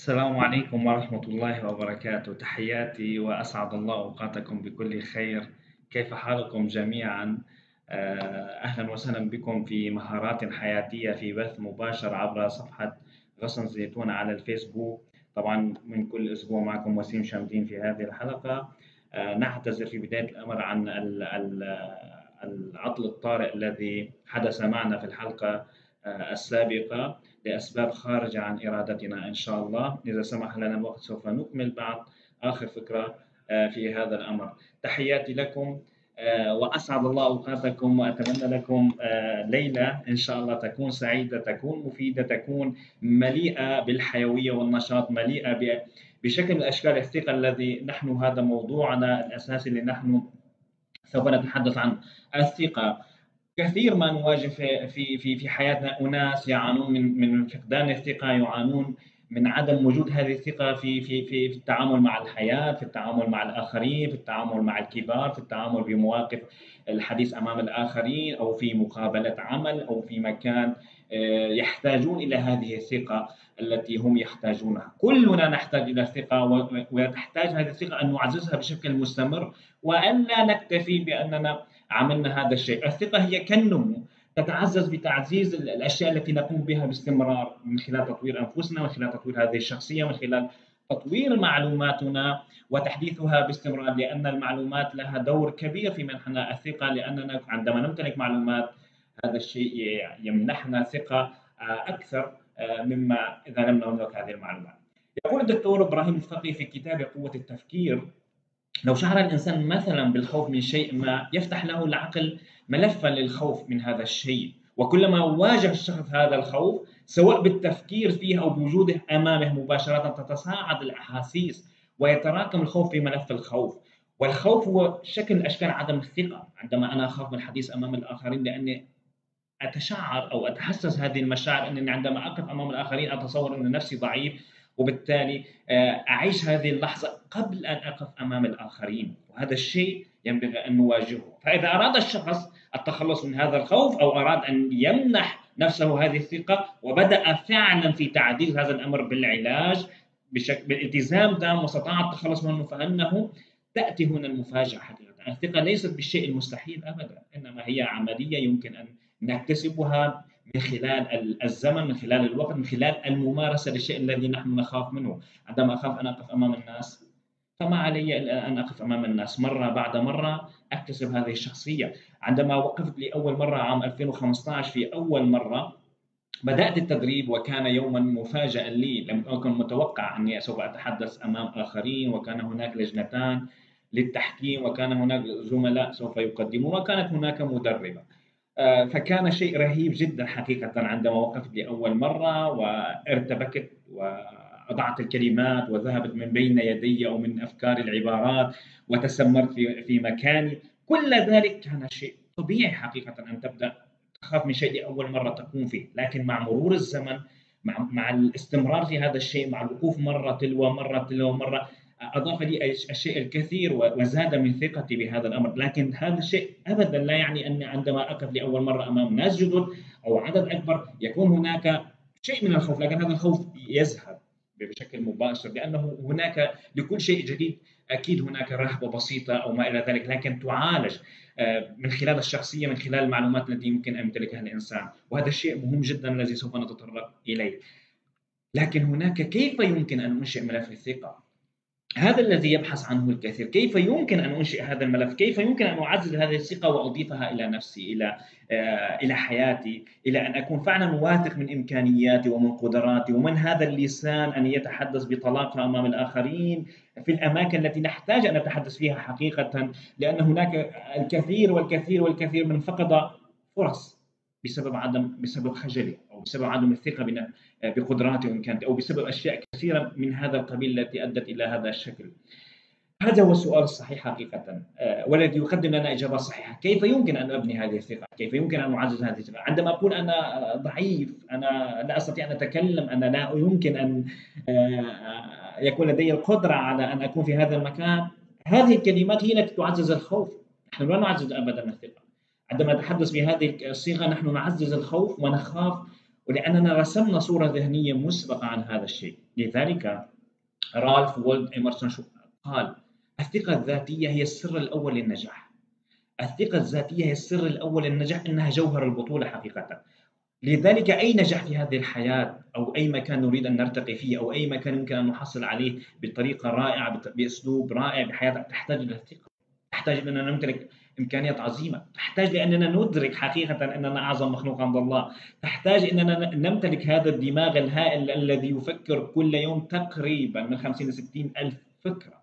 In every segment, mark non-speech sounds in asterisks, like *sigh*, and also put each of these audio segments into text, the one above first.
السلام عليكم ورحمة الله وبركاته. تحياتي وأسعد الله أوقاتكم بكل خير. كيف حالكم جميعا؟ آه، أهلا وسهلا بكم في مهارات حياتية في بث مباشر عبر صفحة غصن زيتون على الفيسبوك. طبعا من كل أسبوع معكم وسيم شامدين في هذه الحلقة. آه، نعتذر في بداية الأمر عن العطل الطارئ الذي حدث معنا في الحلقة آه، السابقة. لأسباب خارجة عن إرادتنا إن شاء الله. إذا سمح لنا الوقت سوف نكمل بعد. آخر فكرة آه، في هذا الأمر. تحياتي لكم آه، وأسعد الله أوقاتكم وأتمنى لكم ليلة إن شاء الله تكون سعيدة تكون مفيدة تكون مليئة بالحيوية والنشاط مليئة بشكل من أشكال الثقة الذي نحن هذا موضوعنا الأساسي اللي نحن سوف نتحدث عن الثقة. كثير ما نواجه في في في في حياتنا أناس يعانون من من فقدان الثقة يعانون من عدم وجود هذه الثقة في في في في التعامل مع الحياة، في التعامل مع الآخرين، في التعامل مع الكبار، في التعامل بمواقف الحديث أمام الآخرين أو في مقابلة عمل أو في مكان آه، يحتاجون إلى هذه الثقة التي هم يحتاجونها، كلنا نحتاج إلى الثقة وتحتاج هذه الثقة أن نعززها بشكل مستمر وأن لا نكتفي بأننا عملنا هذا الشيء. الثقة هي كالنمو. تتعزز بتعزيز الأشياء التي نقوم بها باستمرار من خلال تطوير أنفسنا من خلال تطوير هذه الشخصية من خلال تطوير معلوماتنا وتحديثها باستمرار لأن المعلومات لها دور كبير في منحنا الثقة لأننا عندما نمتلك معلومات هذا الشيء يمنحنا ثقة أكثر مما إذا لم نملك هذه المعلومات. يقول الدكتور إبراهيم الفقي في كتاب قوة التفكير لو شعر الإنسان مثلا بالخوف من شيء ما يفتح له العقل ملفا للخوف من هذا الشيء. وكلما واجه الشخص هذا الخوف سواء بالتفكير فيه أو بوجوده أمامه مباشرة تتصاعد الأحاسيس ويتراكم الخوف في ملف الخوف. والخوف هو شكل أشكال عدم الثقة. عندما أنا أخاف من الحديث أمام الآخرين لأني أتشعر أو أتحسس هذه المشاعر أنني عندما أقف أمام الآخرين أتصور أن نفسي ضعيف. وبالتالي آه، أعيش هذه اللحظة قبل أن أقف أمام الآخرين. وهذا الشيء ينبغي أن نواجهه. فإذا أراد الشخص التخلص من هذا الخوف أو أراد أن يمنح نفسه هذه الثقة وبدأ فعلا في تعديل هذا الأمر بالعلاج بشكل بالالتزام تام واستطاع التخلص منه فإنه تأتي هنا المفاجأة حقيقة. الثقة ليست بالشيء المستحيل أبدا إنما هي عملية يمكن أن نكتسبها من خلال الزمن من خلال الوقت من خلال الممارسة للشيء الذي نحن نخاف منه. عندما أخاف أن أقف أمام الناس فما علي إلا أن أقف أمام الناس؟ مرة بعد مرة أكتسب هذه الشخصية. عندما وقفت لأول مرة عام 2015 في أول مرة بدأت التدريب وكان يوما مفاجئا لي. لم أكن متوقع أني سوف أتحدث أمام آخرين وكان هناك لجنتان للتحكيم وكان هناك زملاء سوف يقدمون وكانت هناك مدربة. فكان شيء رهيب جدا حقيقة عندما وقفت لأول مرة وارتبكت وأضعت الكلمات وذهبت من بين يدي أو من أفكار العبارات وتسمرت في في مكاني. كل ذلك كان شيء طبيعي حقيقة أن تبدأ تخاف من شيء لأول مرة تقوم فيه. لكن مع مرور الزمن مع مع الاستمرار في هذا الشيء مع الوقوف مرة تلو مرة تلو مرة أضاف لي الشيء الكثير وزاد من ثقتي بهذا الأمر، لكن هذا الشيء ابدا لا يعني أني عندما أقف لأول مرة أمام ناس جدد أو عدد أكبر يكون هناك شيء من الخوف، لكن هذا الخوف يذهب بشكل مباشر لأنه هناك لكل شيء جديد. أكيد هناك رهبة بسيطة أو ما إلى ذلك لكن تعالج آه، من خلال الشخصية من خلال المعلومات التي يمكن أن يمتلكها الإنسان. وهذا الشيء مهم جدا الذي سوف نتطرق إليه. لكن هناك كيف يمكن أن أنشئ ملف الثقة؟ هذا الذي يبحث عنه الكثير. كيف يمكن أن أنشئ هذا الملف؟ كيف يمكن أن أعزز هذه الثقة وأضيفها إلى نفسي إلى آه، إلى حياتي إلى أن أكون فعلا واثق من إمكانياتي ومن قدراتي؟ ومن هذا اللسان أن يتحدث بطلاقه أمام الآخرين في الأماكن التي نحتاج أن نتحدث فيها حقيقه؟ لأن هناك الكثير والكثير والكثير من فقد فرص بسبب عدم بسبب خجله أو بسبب عدم الثقة بقدراتي وامكاناتي أو بسبب أشياء كثيرة من هذا القبيل التي أدت إلى هذا الشكل. هذا هو السؤال الصحيح حقيقة آه، والذي يقدم لنا إجابة صحيحة. كيف يمكن أن أبني هذه الثقة؟ كيف يمكن أن أعزز هذه الثقة؟ عندما أقول أنا ضعيف أنا لا أستطيع أن أتكلم أنا لا يمكن أن آه، يكون لدي القدرة على أن أكون في هذا المكان. هذه الكلمات هي التي تعزز الخوف. نحن لا نعزز أبدا الثقة. عندما نتحدث بهذه الصيغة نحن نعزز الخوف ونخاف ولأننا رسمنا صورة ذهنية مسبقة عن هذا الشيء. لذلك رالف وولد إمرسون قال الثقة الذاتية هي السر الأول للنجاح. الثقة الذاتية هي السر الأول للنجاح إنها جوهر البطولة حقيقة. لذلك أي نجاح في هذه الحياة أو أي مكان نريد أن نرتقي فيه أو أي مكان يمكن أن نحصل عليه بطريقة رائعة بأسلوب رائع بحياة تحتاج إلى الثقة تحتاج أننا نمتلك إمكانيات عظيمة. تحتاج لأننا ندرك حقيقة أننا أعظم مخلوق عند الله. تحتاج أننا نمتلك هذا الدماغ الهائل الذي يفكر كل يوم تقريبا من 50 ل 60 ألف فكرة.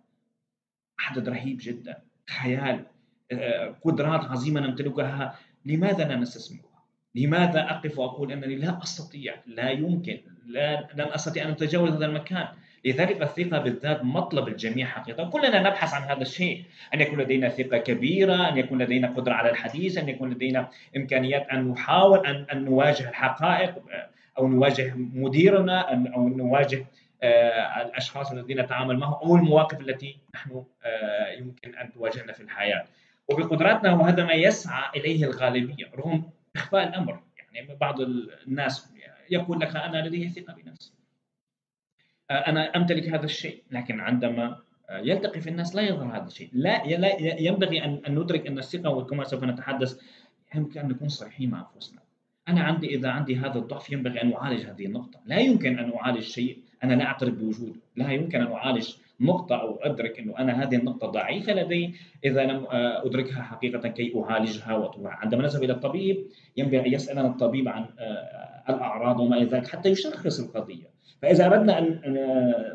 عدد رهيب جدا. خيال آه، قدرات عظيمة نمتلكها. لماذا لا نستثمرها؟ لماذا أقف وأقول أنني لا أستطيع؟ لا يمكن. لا لن أستطيع أن أتجاوز هذا المكان. لذلك الثقة بالذات مطلب الجميع حقيقة. كلنا نبحث عن هذا الشيء. أن يكون لدينا ثقة كبيرة أن يكون لدينا قدرة على الحديث أن يكون لدينا إمكانيات أن نحاول أن, أن نواجه الحقائق أو نواجه مديرنا أو نواجه آه، الأشخاص الذين نتعامل معهم أو المواقف التي نحن آه، يمكن أن تواجهنا في الحياة. وبقدراتنا وهذا ما يسعى إليه الغالبية رغم إخفاء الأمر. يعني بعض الناس يقول لك أنا لدي ثقة بنفسي. أنا أمتلك هذا الشيء لكن عندما يلتقي في الناس لا يظهر هذا الشيء. لا ينبغي أن ندرك أن الثقة وكما سوف نتحدث يمكن أن نكون صريحين مع أنفسنا. أنا عندي إذا عندي هذا الضعف ينبغي أن أعالج هذه النقطة. لا يمكن أن أعالج شيء أنا لا أعترف بوجوده. لا يمكن أن أعالج نقطة أو أدرك أنه أنا هذه النقطة ضعيفة لدي. إذا لم أدركها حقيقة كي أعالجها وأطلعها عندما نذهب إلى الطبيب ينبغي أن يسألنا الطبيب عن الأعراض وما إلى ذلك حتى يشخص القضية. فإذا أردنا أن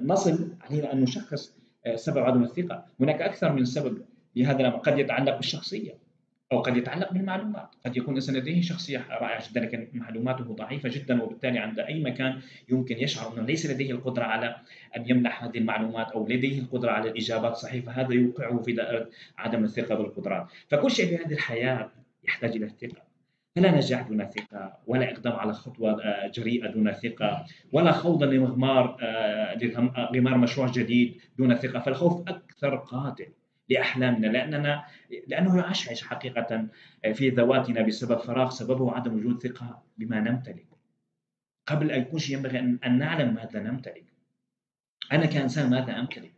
نصل علينا أن نشخص آه، سبب عدم الثقة هناك أكثر من سبب لهذا الأمر. قد يتعلق بالشخصية أو قد يتعلق بالمعلومات. قد يكون الإنسان لديه شخصية رائعة جدا لكن معلوماته ضعيفة جدا وبالتالي عند أي مكان يمكن يشعر أنه ليس لديه القدرة على أن يمنح هذه المعلومات أو لديه القدرة على الإجابات الصحيحة. فهذا يوقعه في دائرة عدم الثقة بالقدرات. فكل شيء في هذه الحياة يحتاج إلى الثقة. فلا نجاح دون ثقة ولا إقدام على خطوة آه، جريئة دون ثقة ولا خوض لمغمار آه، لغمار مشروع جديد دون ثقة فالخوف أكثر قاتل لأحلامنا لأننا لأنه يعشعش حقيقة آه، في ذواتنا بسبب فراغ سببه عدم وجود ثقة بما نمتلك. قبل أن يكون شيء ينبغي أن نعلم ماذا نمتلك. أنا كإنسان ماذا أمتلك؟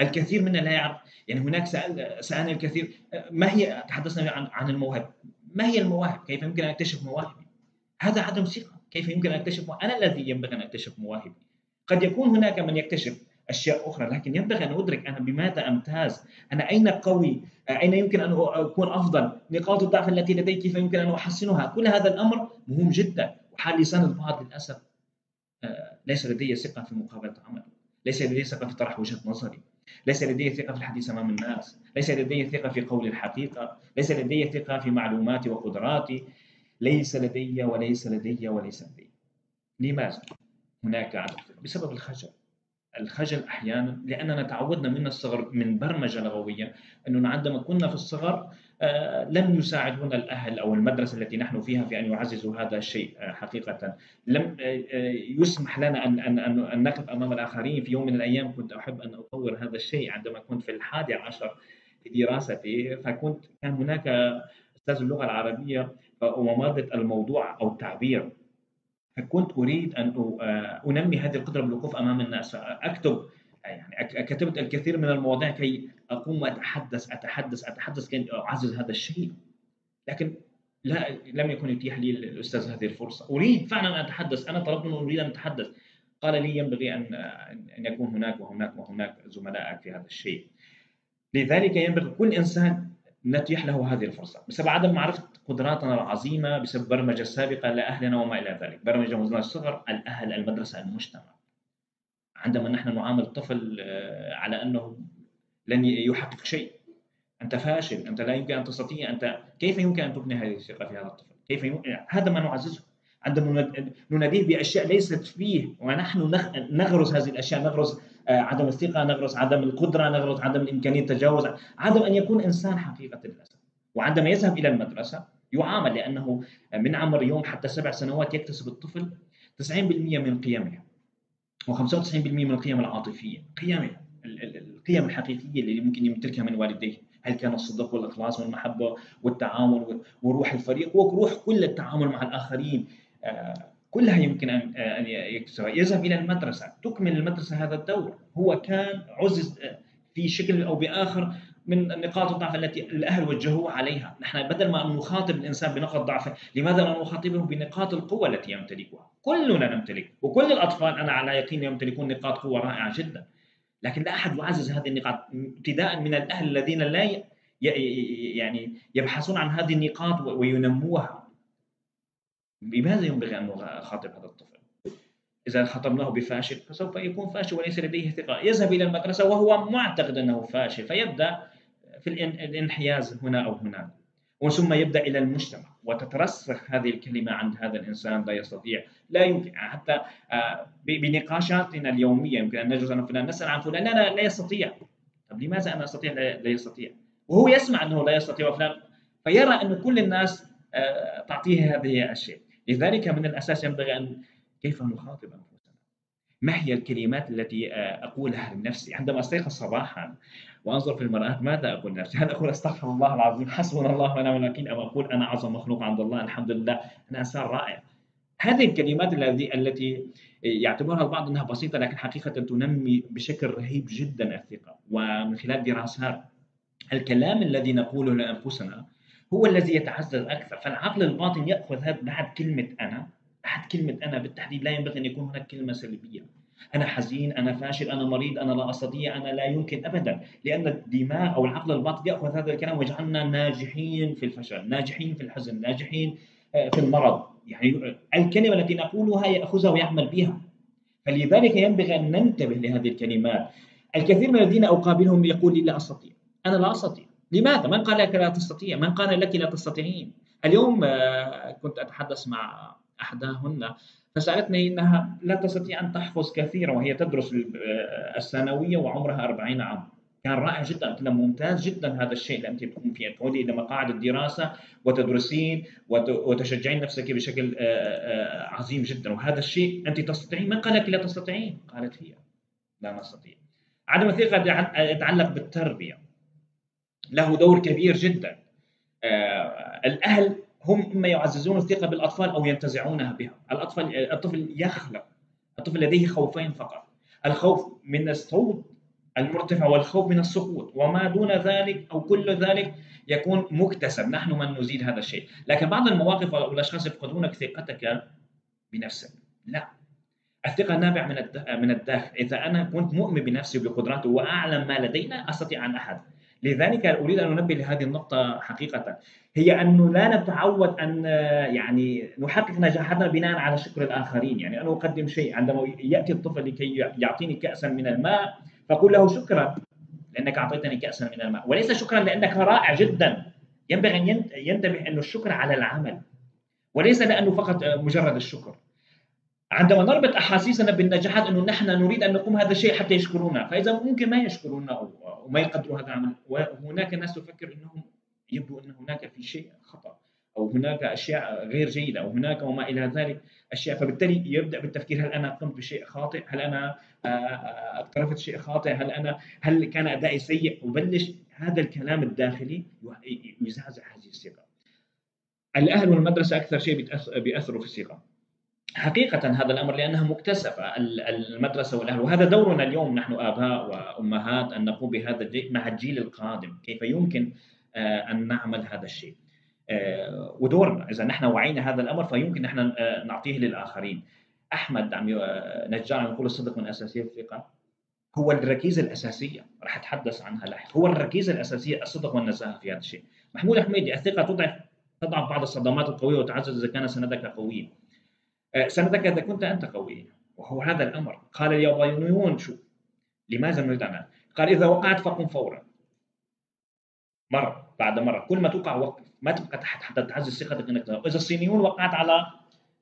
الكثير منا لا يعرف يعني هناك سأل سألني الكثير ما هي تحدثنا عن عن الموهبة. ما هي المواهب؟ كيف يمكن أن أكتشف مواهبي؟ هذا عدم ثقة، كيف يمكن أن أكتشف أنا الذي ينبغي أن أكتشف مواهبي. قد يكون هناك من يكتشف أشياء أخرى لكن ينبغي أن أدرك أنا بماذا أمتاز؟ أنا أين قوي؟ أين يمكن أن أكون أفضل؟ نقاط الضعف التي لدي كيف يمكن أن أحسنها؟ كل هذا الأمر مهم جدا وحال لسان البعض للأسف آه، ليس لدي ثقة في مقابلة عمل، ليس لدي ثقة في طرح وجهة نظري، ليس لدي ثقة في الحديث أمام الناس ليس لدي ثقة في قول الحقيقة ليس لدي ثقة في معلوماتي وقدراتي. ليس لدي وليس لدي وليس لدي. لماذا؟ هناك عدم بسبب الخجل. الخجل أحيانا لأننا تعودنا من الصغر من برمجة لغوية انه عندما كنا في الصغر لم يساعدونا الأهل أو المدرسة التي نحن فيها في أن يعززوا هذا الشيء آه، حقيقة. لم آه، يسمح لنا أن أن أن نقف أمام الآخرين في يوم من الأيام. كنت أحب أن أطور هذا الشيء عندما كنت في الحادي عشر في دراستي فكنت كان هناك أستاذ اللغة العربية وماده الموضوع أو التعبير. فكنت أريد أن أنمي هذه القدرة بالوقوف أمام الناس. فاكتب يعني كتبت الكثير من المواضيع كي أقوم واتحدث اتحدث أتحدث كي أعزز هذا الشيء. لكن لا لم يكن يتيح لي الأستاذ هذه الفرصة. أريد فعلا أن أتحدث. أنا طلبت منه أريد أن أتحدث. قال لي ينبغي ان ان يكون هناك وهناك وهناك زملائك في هذا الشيء. لذلك ينبغي كل إنسان نتيح له هذه الفرصة. بسبب عدم معرفة قدراتنا العظيمة بسبب برمجة سابقة لاهلنا وما إلى ذلك. برمجة منذ الصغر الأهل المدرسة المجتمع. عندما نحن نعامل الطفل آه، على أنه لن يحقق شيء. أنت فاشل أنت لا يمكن أن تستطيع أنت كيف يمكن أن تبني هذه الثقة في هذا الطفل؟ كيف يمكن؟ هذا ما نعززه. عندما نناديه بأشياء ليست فيه ونحن نغرس هذه الأشياء نغرس آه، عدم الثقة نغرس عدم القدرة نغرس عدم الإمكانية التجاوز عدم أن يكون إنسان حقيقة للأسف. وعندما يذهب إلى المدرسة يعامل لأنه من عمر يوم حتى سبع سنوات يكتسب الطفل 90% من قيمه و95% من القيم العاطفية. قيم القيم الحقيقية اللي ممكن يمتلكها من والديه. هل كان الصدق والإخلاص والمحبة والتعاون وروح الفريق؟ وروح كل التعامل مع الآخرين. آه، كلها يمكن ان يكتسبها. يذهب إلى المدرسة. تكمل المدرسة هذا الدور. هو كان عزز في شكل أو بآخر من نقاط الضعف التي الأهل وجهوه عليها، نحن بدل ما نخاطب الإنسان بنقاط ضعفه، لماذا لا نخاطبه بنقاط القوة التي يمتلكها؟ كلنا نمتلك، وكل الأطفال أنا على يقين يمتلكون نقاط قوة رائعة جدا. لكن لا أحد يعزز هذه النقاط ابتداء من الأهل الذين لا يعني يبحثون عن هذه النقاط وينموها. لماذا ينبغي أن نخاطب هذا الطفل؟ إذا خطبناه بفاشل فسوف يكون فاشل وليس لديه ثقة يذهب إلى المدرسة وهو معتقد أنه فاشل فيبدأ في الانحياز هنا أو هناك وثم يبدأ إلى المجتمع وتترسخ هذه الكلمة عند هذا الإنسان لا يستطيع لا يمكن. حتى آه، بنقاشاتنا اليومية يمكن أن نجلس أنا فلان نسأل عن فلان لا لا, لا يستطيع. طب لماذا أنا أستطيع؟ لا يستطيع. وهو يسمع أنه لا يستطيع فلان فيرى أن كل الناس آه، تعطيه هذه الأشياء. لذلك من الأساس ينبغي أن كيف نخاطب أنفسنا؟ ما هي الكلمات التي آه، أقولها لنفسي؟ عندما أستيقظ صباحا وأنظر في المرآة ماذا أقول لنفسي؟ هل أقول أستغفر الله العظيم؟ حسبنا الله ونعم الوكيل أم أقول أنا أعظم مخلوق عند الله؟ الحمد لله. أنا إنسان رائع. هذه الكلمات التي التي يعتبرها البعض أنها بسيطة لكن حقيقة تنمي بشكل رهيب جدا الثقة. ومن خلال دراسات الكلام الذي نقوله لأنفسنا هو الذي يتعزز أكثر. فالعقل الباطن يأخذ هذا بعد كلمة أنا بعد كلمة أنا بالتحديد لا ينبغي أن يكون هناك كلمة سلبية. أنا حزين أنا فاشل أنا مريض أنا لا أستطيع أنا لا يمكن ابدا. لأن الدماغ أو العقل الباطن يأخذ هذا الكلام ويجعلنا ناجحين في الفشل ناجحين في الحزن ناجحين آه، في المرض. يعني الكلمة التي نقولها يأخذها ويعمل بها. فلذلك ينبغي أن ننتبه لهذه الكلمات. الكثير من الذين أقابلهم يقول لي لا أستطيع. أنا لا أستطيع. لماذا؟ من قال لك لا تستطيع؟ من قال لك لا تستطيعين؟ اليوم آه، كنت أتحدث مع أحداهن. فسألتني إنها لا تستطيع أن تحفظ كثيرا وهي تدرس الثانوية وعمرها 40 عام. كان رائع جدا قلت لها ممتاز جدا هذا الشيء اللي أنت تقوم فيه. تعودي إلى مقاعد الدراسة وتدرسين وتشجعين نفسك بشكل آه، آه، عظيم جدا. وهذا الشيء أنت تستطيعين؟ من قال لك لا تستطيعين؟ قالت هي لا نستطيع عدم الثقة يتعلق بالتربية. له دور كبير جدا. آه، الأهل هم إما يعززون الثقة بالأطفال أو ينتزعونها بها، الأطفال الطفل يخلق. الطفل لديه خوفين فقط، الخوف من الصوت المرتفع والخوف من السقوط. وما دون ذلك أو كل ذلك يكون مكتسب، نحن من نزيد هذا الشيء، لكن بعض المواقف والأشخاص يفقدونك ثقتك بنفسك، لا. الثقة نابع من من الداخل، إذا أنا كنت مؤمن بنفسي وبقدراتي وأعلم ما لدي لا أستطيع عن أحد، لذلك أريد أن أنبه لهذه النقطة حقيقة. هي أنه لا نتعود أن يعني نحقق نجاحاتنا بناء على شكر الآخرين. يعني أنا أقدم شيء عندما يأتي الطفل لكي يعطيني كاسا من الماء فأقول له شكرا لأنك أعطيتني كاسا من الماء. وليس شكرا لأنك رائع جدا. ينبغي أن ينتبه انه الشكر على العمل وليس لأنه فقط مجرد الشكر. عندما نربط أحاسيسنا بالنجاحات أنه نحن نريد أن نقوم هذا الشيء حتى يشكرونا، فإذا ممكن ما يشكرونا وما يقدروا هذا العمل، وهناك ناس تفكر إنهم يبدو أن هناك في شيء خطأ أو هناك أشياء غير جيدة أو هناك وما إلى ذلك أشياء فبالتالي يبدأ بالتفكير هل أنا قمت بشيء خاطئ؟ هل أنا آه، آه، اقترفت شيء خاطئ؟ هل أنا هل كان أدائي سيء؟ وبلش هذا الكلام الداخلي يزعزع هذه الثقة. الأهل والمدرسة أكثر شيء بيأثروا في الثقة. حقيقة هذا الأمر لأنها مكتسبة المدرسة والأهل وهذا دورنا اليوم نحن آباء وأمهات أن نقوم بهذا مع الجيل القادم كيف يمكن آه، أن نعمل هذا الشيء. آه، ودورنا إذا نحن وعينا هذا الأمر فيمكن نحن آه، نعطيه للآخرين. أحمد عم نجار يقول الصدق من أساسية الثقة هو الركيزة الأساسية. راح أتحدث عنها لاحقا هو الركيزة الأساسية الصدق والنزاهة في هذا الشيء. محمود حميدي الثقة تضعف تضعف بعض الصدمات القوية وتعزز إذا كان سندك قويا سندك إذا كنت أنت قويا وهو هذا الأمر. قال اليابانيون شو؟ لماذا نريد قال إذا وقعت فقم فورا. مرة بعد مرة. كل ما توقع وقف ما تبقى تحت حتى تعزز ثقتك إنك. إذا الصينيون وقعت على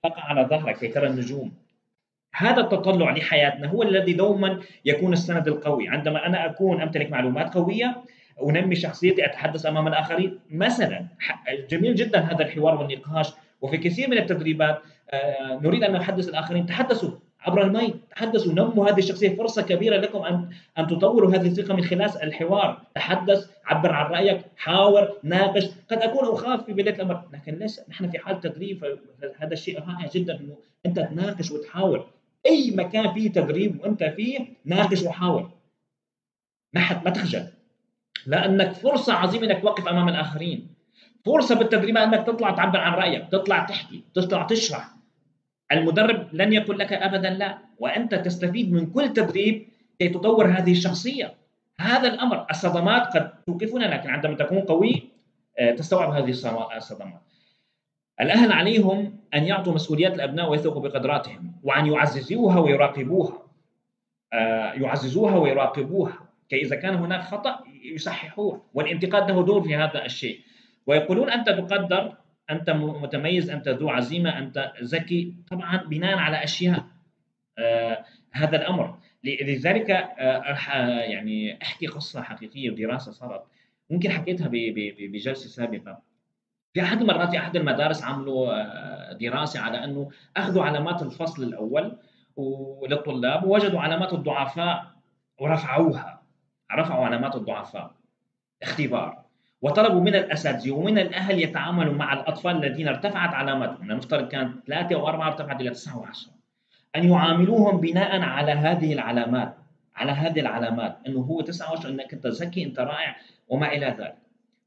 تقع على ظهرك كي ترى النجوم. هذا التطلع لحياتنا هو الذي دوما يكون السند القوي. عندما أنا أكون أمتلك معلومات قوية أنمي شخصيتي أتحدث أمام الآخرين. مثلا جميل جدا هذا الحوار والنقاش. وفي كثير من التدريبات آه، نريد أن نحدث الآخرين. تحدثوا. عبر الماء تحدثوا نموا هذه الشخصية. فرصة كبيرة لكم ان أن تطوروا هذه الثقة من خلال الحوار. تحدث عبر عن رأيك حاور ناقش. قد أكون أخاف في بداية الأمر لكن ليس. نحن في حال تدريب هذا الشيء رائع جدا. إنه أنت تناقش وتحاور. أي مكان فيه تدريب وأنت فيه ناقش وحاور. ما حد ما تخجل. لأنك فرصة عظيمة إنك توقف أمام الآخرين. فرصة بالتدريب إنك تطلع تعبر عن رأيك تطلع تحكي تطلع تشرح. المدرب لن يقول لك ابدا لا وأنت تستفيد من كل تدريب كي تطور هذه الشخصية. هذا الأمر الصدمات قد توقفنا لكن عندما تكون قوي آه، تستوعب هذه الصدمات. الأهل عليهم أن يعطوا مسؤوليات الأبناء ويثقوا بقدراتهم وأن يعززوها ويراقبوها. آه، يعززوها ويراقبوها كي إذا كان هناك خطأ يصححوه. والانتقاد له دور في هذا الشيء. ويقولون أنت تقدر أنت متميز أنت ذو عزيمة أنت ذكي. طبعا بناء على أشياء آه هذا الأمر. لذلك آه يعني أحكي قصة حقيقية ودراسه صارت. ممكن حكيتها بجلسة سابقة. في أحد المرات في أحد المدارس عملوا آه، دراسة على أنه أخذوا علامات الفصل الأول للطلاب ووجدوا علامات الضعفاء ورفعوها. رفعوا علامات الضعفاء. اختبار. وطلبوا من الأساتذة ومن الأهل يتعاملوا مع الأطفال الذين ارتفعت علاماتهم. نفترض كانت ثلاثة أو أربعة ارتفعت إلى تسعة وعشرة. أن يعاملوهم بناء على هذه العلامات على هذه العلامات. أنه هو تسعة وعشرة أنك أنت ذكي أنت رائع وما إلى ذلك.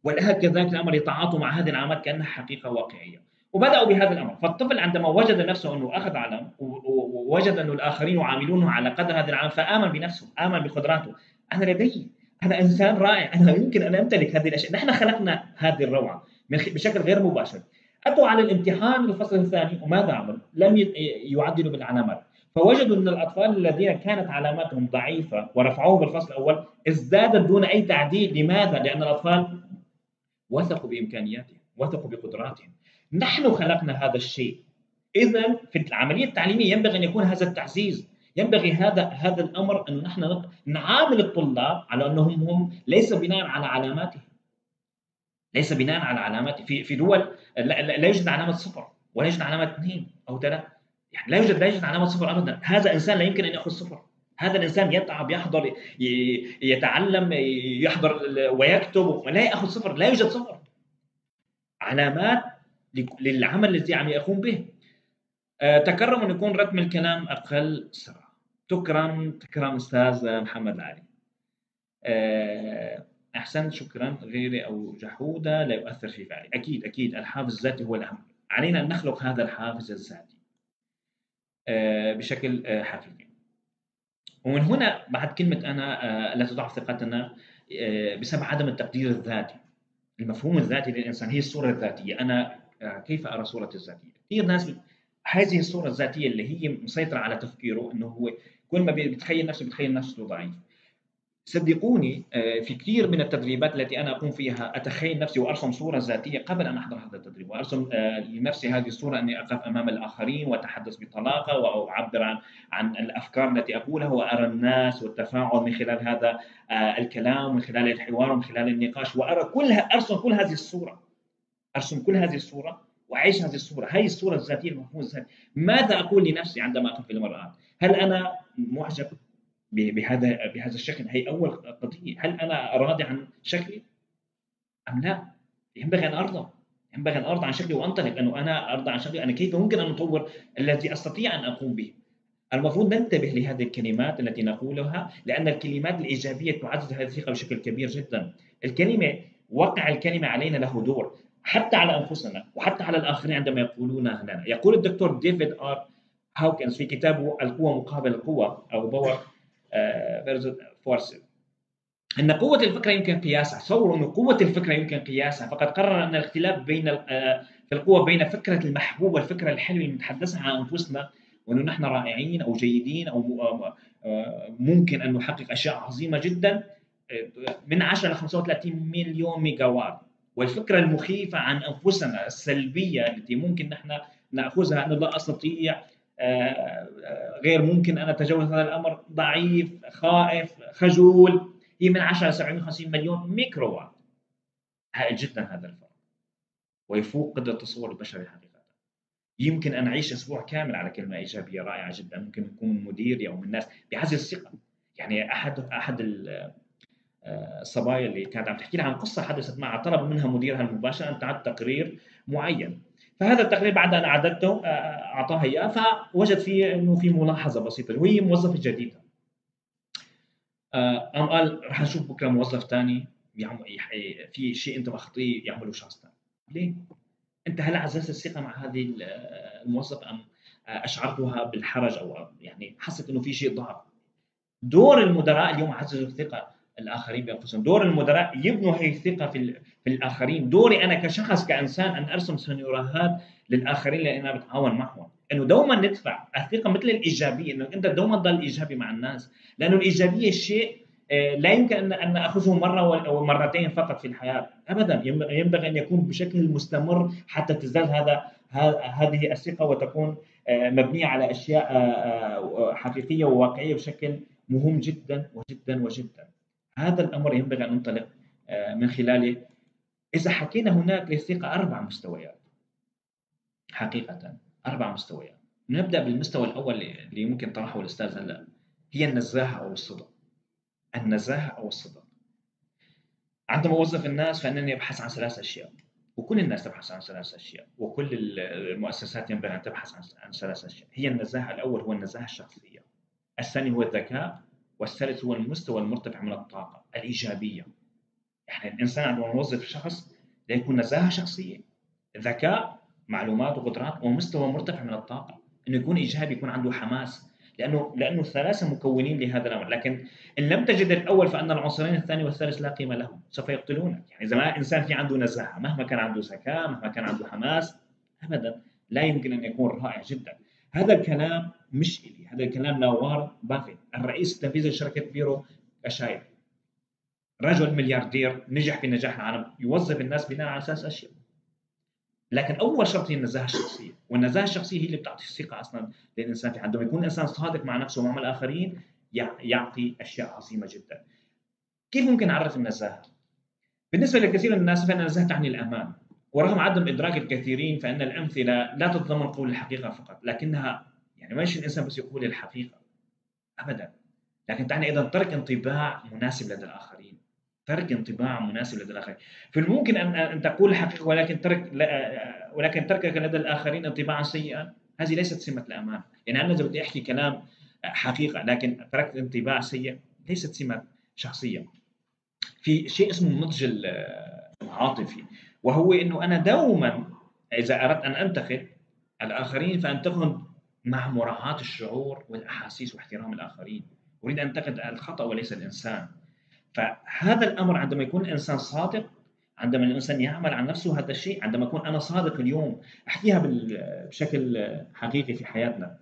والأهل كذلك الأمر يتعاطوا مع هذه العلامات كأنها حقيقة واقعية. وبدأوا بهذا الأمر. فالطفل عندما وجد نفسه أنه أخذ علم ووجد انه الآخرين يعاملونه على قدر هذه العلامة فآمن بنفسه آمن بقدراته. أنا لدي أنا إنسان رائع أنا يمكن أن أمتلك هذه الأشياء. نحن خلقنا هذه الروعة بشكل غير مباشر. أتوا على الامتحان للفصل الثاني وماذا عملوا؟ لم يعدلوا بالعلامات. فوجدوا أن الأطفال الذين كانت علاماتهم ضعيفة ورفعوه بالفصل الأول ازدادت دون أي تعديل. لماذا؟ لأن الأطفال وثقوا بإمكانياتهم وثقوا بقدراتهم. نحن خلقنا هذا الشيء. اذا في العملية التعليمية ينبغي أن يكون هذا التعزيز. ينبغي هذا هذا الأمر أن نحن نعامل الطلاب على أنهم هم ليس بناء على علاماتهم. ليس بناء على علامات في في دول لا يوجد علامة صفر ولا يوجد علامة اثنين أو ثلاث يعني لا يوجد لا يوجد علامة صفر ابدا. هذا إنسان لا يمكن أن يأخذ صفر. هذا الإنسان يتعب يحضر يتعلم يحضر ويكتب لا يأخذ صفر لا يوجد صفر. علامات للعمل الذي عم يقوم به. آه، تكرم أن يكون رتم الكلام أقل سرعة. تكرم تكرم أستاذ محمد علي. آه، أحسنت شكرا غيري أو جحودة لا يؤثر في فعلي أكيد أكيد الحافز الذاتي هو الأهم. علينا أن نخلق هذا الحافز الذاتي آه، بشكل حقيقي. ومن هنا بعد كلمة أنا لا تضعف ثقتنا بسبب عدم التقدير الذاتي. المفهوم الذاتي للإنسان هي الصورة الذاتية. أنا كيف أرى صورتي الذاتية؟ كثير ناس هذه الصورة الذاتية اللي هي مسيطرة على تفكيره إنه هو كل ما بيتخيل نفسه بيتخيل نفسه ضعيف. صدقوني آه، في كثير من التدريبات التي أنا أقوم فيها أتخيل نفسي وأرسم صورة ذاتية قبل أن أحضر هذا التدريب وأرسم آه، لنفسي هذه الصورة أني اقف أمام الآخرين وأتحدث بطلاقة وأعبر عن عن الأفكار التي أقولها وأرى الناس والتفاعل من خلال هذا آه، الكلام من خلال الحوار ومن خلال النقاش وأرى كل أرسم كل هذه الصورة. أرسم كل هذه الصورة وأعيش هذه الصورة. هذه الصورة الذاتية المفهوم الذاتي. ماذا أقول لنفسي عندما اقف في المراه هل أنا معجب بهذا بهذا الشكل. هي أول قضية. هل أنا راضي عن شكلي؟ أم لا؟ ينبغي أن أرضى. ينبغي أن أرضى عن شكلي وأنطلق أنه أنا أرضى عن شكلي. أنا كيف ممكن أن أطور الذي أستطيع أن أقوم به؟ المفروض ننتبه لهذه الكلمات التي نقولها لأن الكلمات الإيجابية تعزز هذه الثقة بشكل كبير جدا. الكلمة وقع الكلمة علينا له دور حتى على أنفسنا وحتى على الآخرين عندما يقولونها لنا. يقول الدكتور ديفيد آر هاوكنز في كتابه القوة مقابل القوة أو power force إن قوة الفكرة يمكن قياسها. تصوروا ان قوة الفكرة يمكن قياسها. فقد قرر أن الاختلاف بين آه، في القوة بين فكرة المحبوب والفكرة الحلوة اللي نتحدثها عن أنفسنا وإنه نحن رائعين أو جيدين أو آه، آه، ممكن أن نحقق أشياء عظيمة جدا من 10 ل 35 مليون ميجا وات والفكرة المخيفة عن أنفسنا السلبية التي ممكن نحن نأخذها انه لا استطيع آه، غير ممكن أن أتجاوز هذا الأمر. ضعيف خائف خجول. هي من 10 ل 750 مليون ميكرو وات هائل جدا هذا الفرق. ويفوق قدرة التصور البشري حقيقه يمكن أن أعيش أسبوع كامل على كلمة إيجابية رائعة جدا. ممكن يكون مديري أو من الناس بيعزز الثقة. يعني أحد أحد آه، الصبايا اللي كانت عم تحكي لها عن قصة حدثت معها طلب منها مديرها المباشر أن تعد تقرير معين. فهذا التقرير بعد أن أعددته آه، أعطاها إياه فوجد فيه أنه في ملاحظة بسيطة وهي موظفة جديدة. آه، قام قال رح نشوف بكرة موظف ثاني في شيء أنت مخطيه يعمله شخص ثاني ليه؟ أنت هل عززت الثقة مع هذه الموظف أم أشعرتها بالحرج أو يعني حست إنه في شيء ضعف؟ دور المدراء اليوم عززوا الثقة. الآخرين بأنفسهم. دور المدراء يبنوا هي الثقة في, في الآخرين. دوري أنا كشخص كإنسان أن أرسم سيناريوهات للآخرين لأن أنا بتعاون معهم. إنه دوما ندفع الثقة مثل الإيجابية إنه أنت دوما تضل إيجابي مع الناس. لأنه الإيجابية شيء آه، لا يمكن ان اخذه مرة أو مرتين فقط في الحياة. ابدا. ينبغي أن يكون بشكل مستمر حتى تزداد هذا هذه الثقة وتكون آه، مبنية على أشياء آه، حقيقية وواقعية بشكل مهم جدا وجدا وجدا. هذا الأمر ينبغي أن ننطلق من خلاله. إذا حكينا هناك للثقة أربع مستويات حقيقة أربع مستويات. نبدأ بالمستوى الأول اللي ممكن طرحه الأستاذ هلا هي النزاهة أو الصدق. النزاهة أو الصدق. عندما أوظف الناس فإنني أبحث عن ثلاث أشياء وكل الناس تبحث عن ثلاث أشياء وكل المؤسسات ينبغي أن تبحث عن ثلاث أشياء. هي النزاهة الأول هو النزاهة الشخصية. الثاني هو الذكاء والثالث هو المستوى المرتفع من الطاقة الإيجابية. يعني الإنسان عندما نوظف شخص ليكون نزاهة شخصية. ذكاء معلومات وقدرات ومستوى مرتفع من الطاقة. إنه يكون إيجابي يكون عنده حماس. لأنه لأنه الثلاثه مكونين لهذا الأمر. لكن إن لم تجد الأول فأن العنصرين الثاني والثالث لا قيمة لهم. سوف يقتلونك يعني اذا ما انسان في عنده نزاهة. مهما كان عنده ذكاء مهما كان عنده حماس ابدا. لا يمكن أن يكون رائع جدا. هذا الكلام مش إلي هذا الكلام نوار بافيت الرئيس التنفيذي لشركه بيرو اشاير رجل ملياردير نجح في نجاح العالم يوظف الناس بناء على أساس أشياء. لكن أول شرط هي النزاهة الشخصية والنزاهة الشخصية هي اللي بتعطي الثقه أصلا للإنسان في عندما يكون الانسان صادق مع نفسه ومع الآخرين يعطي أشياء عظيمة جدا. كيف ممكن نعرف النزاهة؟ بالنسبة لكثير من الناس فان النزاهة تعني الأمان. ورغم عدم إدراك الكثيرين فإن الأمثلة لا تتضمن قول الحقيقة فقط لكنها يعني ماشي الإنسان بس يقول الحقيقة ابدا. لكن تعني أيضا ترك انطباع مناسب لدى الآخرين. ترك انطباع مناسب لدى الآخرين. فالممكن ان أن تقول الحقيقة ولكن ترك ولكن تركك لدى الآخرين انطباعا سيئا هذه ليست سمة الأمان. يعني أنا اذا بدي احكي كلام حقيقة لكن تركت انطباع سيء ليست سمة شخصية. في شيء اسمه النضج العاطفي. وهو إنه أنا دوما إذا أردت أن أنتقد الآخرين فانتقد مع مراعاة الشعور والأحاسيس واحترام الآخرين. أريد أن أنتقد الخطأ وليس الإنسان. فهذا الأمر عندما يكون الانسان صادق عندما الإنسان يعمل عن نفسه هذا الشيء عندما أكون أنا صادق اليوم أحكيها بشكل حقيقي في حياتنا.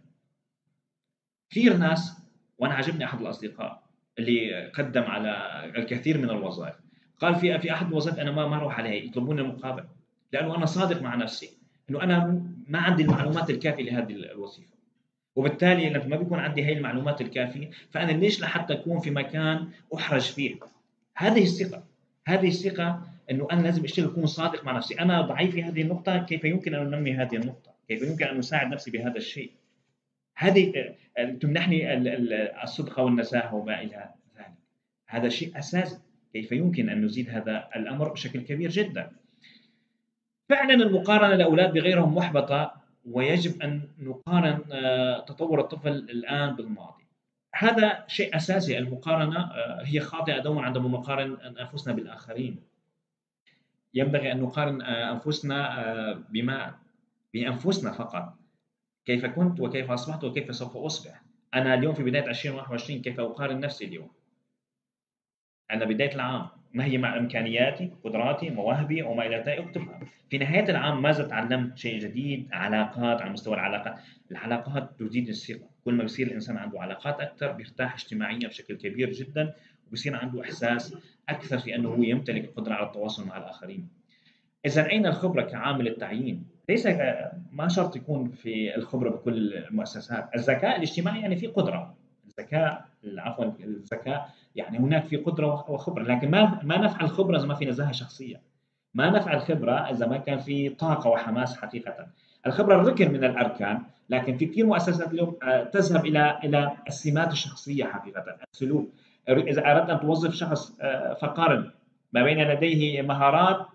كثير ناس وأنا عجبني أحد الأصدقاء اللي قدم على الكثير من الوظائف. قال في في أحد الوظائف أنا ما ما أروح عليها يطلبون المقابل. لأنه أنا صادق مع نفسي إنه أنا ما عندي المعلومات الكافية لهذه الوظيفة. وبالتالي لما ما بيكون عندي هي المعلومات الكافية فأنا ليش لحتى أكون في مكان أحرج فيه؟ هذه الثقة. هذه الثقة إنه أنا لازم أشتغل أكون صادق مع نفسي. أنا ضعيف في هذه النقطة كيف يمكن أن أنمي هذه النقطة؟ كيف يمكن أن أساعد نفسي بهذا الشيء؟ هذه تمنحني الصدق والنزاهة وما إلى ذلك. هذا شيء أساسي. كيف يمكن أن نزيد هذا الأمر بشكل كبير جدا؟ فعلا المقارنة الاولاد بغيرهم محبطة ويجب أن نقارن آه، تطور الطفل الآن بالماضي. هذا شيء أساسي المقارنة آه، هي خاطئة دوما عندما نقارن أنفسنا بالآخرين. ينبغي أن نقارن آه، أنفسنا بما بأنفسنا فقط. كيف كنت وكيف أصبحت وكيف سوف أصبح؟ أنا اليوم في بداية 2021 كيف أقارن نفسي اليوم؟ أنا بداية العام ما هي مع إمكانياتي قدراتي مواهبي وما إلى ذلك أكتبها. في نهاية العام ماذا تعلمت شيء جديد علاقات على مستوى العلاقات. العلاقات تزيد الثقة. كل ما بصير الإنسان عنده علاقات أكثر بيرتاح اجتماعيا بشكل كبير جدا وبصير عنده إحساس أكثر في أنه هو يمتلك القدره على التواصل مع الآخرين. اذا أين الخبرة كعامل التعيين؟ ليس ما شرط يكون في الخبرة بكل المؤسسات. الذكاء الاجتماعي يعني في قدرة. الذكاء عفوا الذكاء يعني هناك في قدرة وخبرة. لكن ما ما نفع الخبره إذا ما في نزاهة شخصية. ما نفع الخبره إذا ما كان في طاقة وحماس حقيقة. الخبرة ركن من الأركان لكن في كثير مؤسسات اليوم آه، تذهب إلى إلى السمات الشخصية حقيقة. السلوك. إذا أردت أن توظف شخص آه، فقارن ما بين لديه مهارات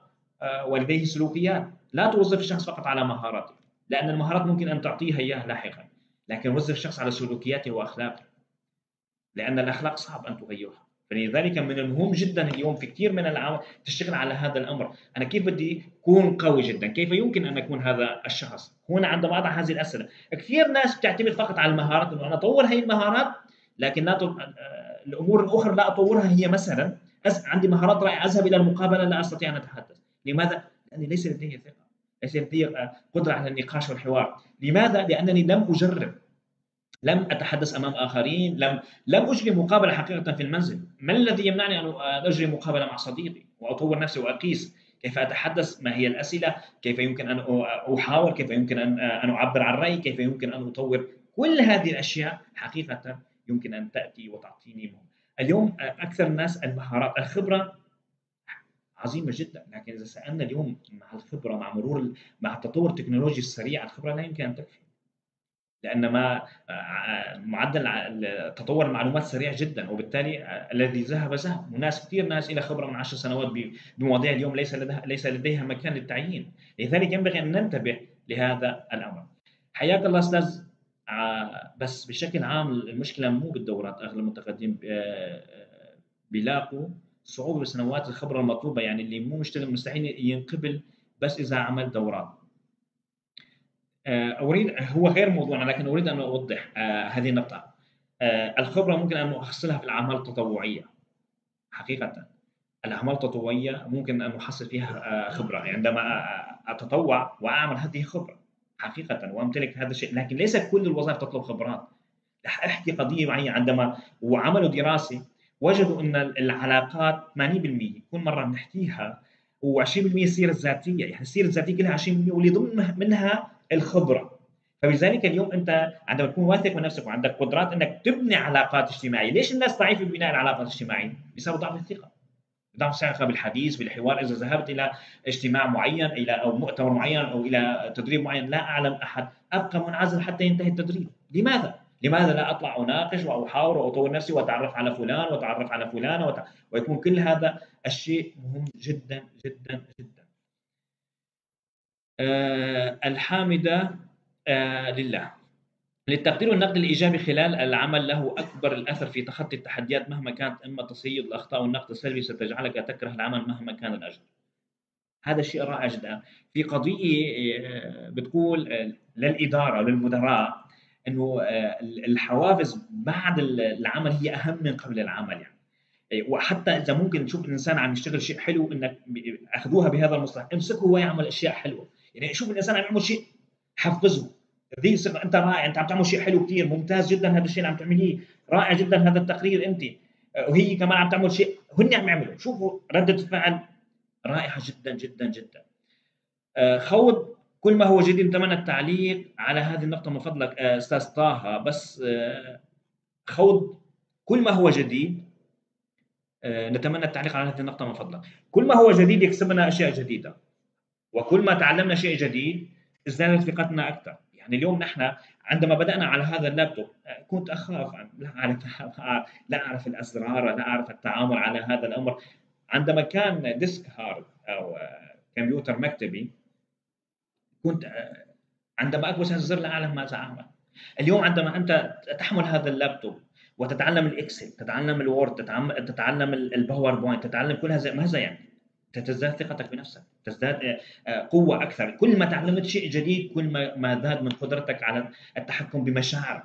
آه، ولديه سلوكيات. لا توظف الشخص فقط على مهاراته لأن المهارات ممكن أن تعطيها إياه لاحقا. لكن وظف الشخص على سلوكياته وأخلاقه. لأن الأخلاق صعب أن تغيرها فلذلك من المهم جدا اليوم في كثير من العوامل تشتغل على هذا الأمر، أنا كيف بدي أكون قوي جدا؟ كيف يمكن أن أكون هذا الشخص؟ هنا عندما اضع هذه الأسئلة، كثير ناس بتعتمد فقط على المهارات إنه أنا أطور هي المهارات لكن لا الأمور الأخرى لا أطورها هي مثلا عندي مهارات رائعة أذهب إلى المقابلة لا أستطيع أن أتحدث، لماذا؟ لأني ليس لدي ثقة، ليس لدي قدرة على النقاش والحوار، لماذا؟ لأنني لم أجرب لم أتحدث أمام آخرين لم لم أجري مقابله حقيقة في المنزل. ما الذي يمنعني أن أجري مقابله مع صديقي وأطور نفسي وأقيس كيف أتحدث؟ ما هي الأسئلة؟ كيف يمكن أن احاور كيف يمكن أن أعبر عن رأيي؟ كيف يمكن أن أطور كل هذه الأشياء؟ حقيقة يمكن أن تأتي وتعطيني. اليوم أكثر الناس المهارات الخبرة عظيمة جدا لكن إذا سألنا اليوم مع الخبرة مع مرور مع التطور التكنولوجي السريع الخبرة لا يمكن أن تكفي. لأن ما معدل تطور المعلومات سريع جدا وبالتالي الذي ذهب ذهب. وناس كثير ناس إلى خبره من عشر سنوات بمواضيع اليوم ليس لديها ليس لديها مكان للتعيين. لذلك ينبغي أن ننتبه لهذا الأمر. حياك الله أستاذ. بس بشكل عام المشكلة مو بالدورات. أغلب المتقدمين بيلاقوا صعوبة بسنوات الخبره المطلوبة يعني اللي مو مشتغل مستحيل ينقبل بس إذا عمل دورات. آه، اريد هو غير موضوعنا لكن أريد أن أوضح آه، هذه النقطة. آه، الخبرة ممكن أن احصلها في الأعمال التطوعية. حقيقة الأعمال التطوعية ممكن أن احصل فيها خبرة. يعني عندما أتطوع وأعمل هذه خبره حقيقة وأمتلك هذا الشيء. لكن ليس كل الوظائف تطلب خبرات. أحكي قضية معينة. عندما وعملوا دراسة وجدوا أن العلاقات 80% كل مرة بنحكيها و20% السيره الذاتيه يعني السيره الذاتيه كلها 20% واللي ضمن منها الخبرة فبذلك اليوم أنت عندما تكون واثق من نفسك وعندك قدرات أنك تبني علاقات اجتماعية، ليش الناس ضعيفة ببناء العلاقات الاجتماعية؟ بسبب ضعف الثقة. ضعف الثقة بالحديث بالحوار إذا ذهبت إلى اجتماع معين إلى أو مؤتمر معين أو إلى تدريب معين لا أعلم أحد أبقى منعزل حتى ينتهي التدريب، لماذا؟ لماذا لا أطلع أناقش وأحاور وأطور نفسي وأتعرف على فلان وأتعرف على فلانه. ويكون كل هذا الشيء مهم جدا جدا جدا. آه الحامدة آه لله. للتقدير والنقد الإيجابي خلال العمل له أكبر الأثر في تخطي التحديات مهما كانت إما تصيد الأخطاء والنقد السلبي ستجعلك تكره العمل مهما كان الاجر. هذا شيء رائع جدا. في قضية آه، بتقول للإدارة وللمدراء إنه آه، الحوافز بعد العمل هي أهم من قبل العمل يعني إيه، وحتى إذا ممكن تشوف الانسان عم يشتغل شيء حلو إنك أخذوها بهذا المصطلح امسكه وهو يعمل أشياء حلوة يعني شوف الإنسان عم يعمل شيء حفزه. ذي أنت رائع أنت عم تعمل شيء حلو كثير ممتاز جدا هذا الشيء اللي عم تعمليه رائع جدا هذا التقرير أنت. آه، وهي كمان عم تعمل شيء هن عم يعملوا. شوفوا ردة الفعل رائعة جدا جدا جدا. آه، خوض كل ما هو جديد نتمنى التعليق على هذه النقطة من فضلك آه، أستاذ طه. بس خوض كل ما هو جديد نتمنى التعليق على هذه النقطة من فضلك. كل ما هو جديد يكسبنا أشياء جديدة. وكل ما تعلمنا شيء جديد ازدادت ثقتنا أكثر. يعني اليوم نحن عندما بدأنا على هذا اللابتوب كنت أخاف لا أعرف *laughs* لا أعرف الأسرار لا أعرف التعامل على هذا الأمر. عندما كان disk hard أو كمبيوتر مكتبي كنت آه، عندما أكبس هذا الزر لا أعلم ماذا أعمل. اليوم عندما أنت تحمل هذا اللابتوب وتتعلم الإكسل تتعلم الوورد تتعلم الباوربوينت تتعلم كل هذا ماذا يعني؟ تزداد ثقتك بنفسك تزداد آه، آه، قوة أكثر. كل ما تعلمت شيء جديد كل ما زاد من قدرتك على التحكم بمشاعر.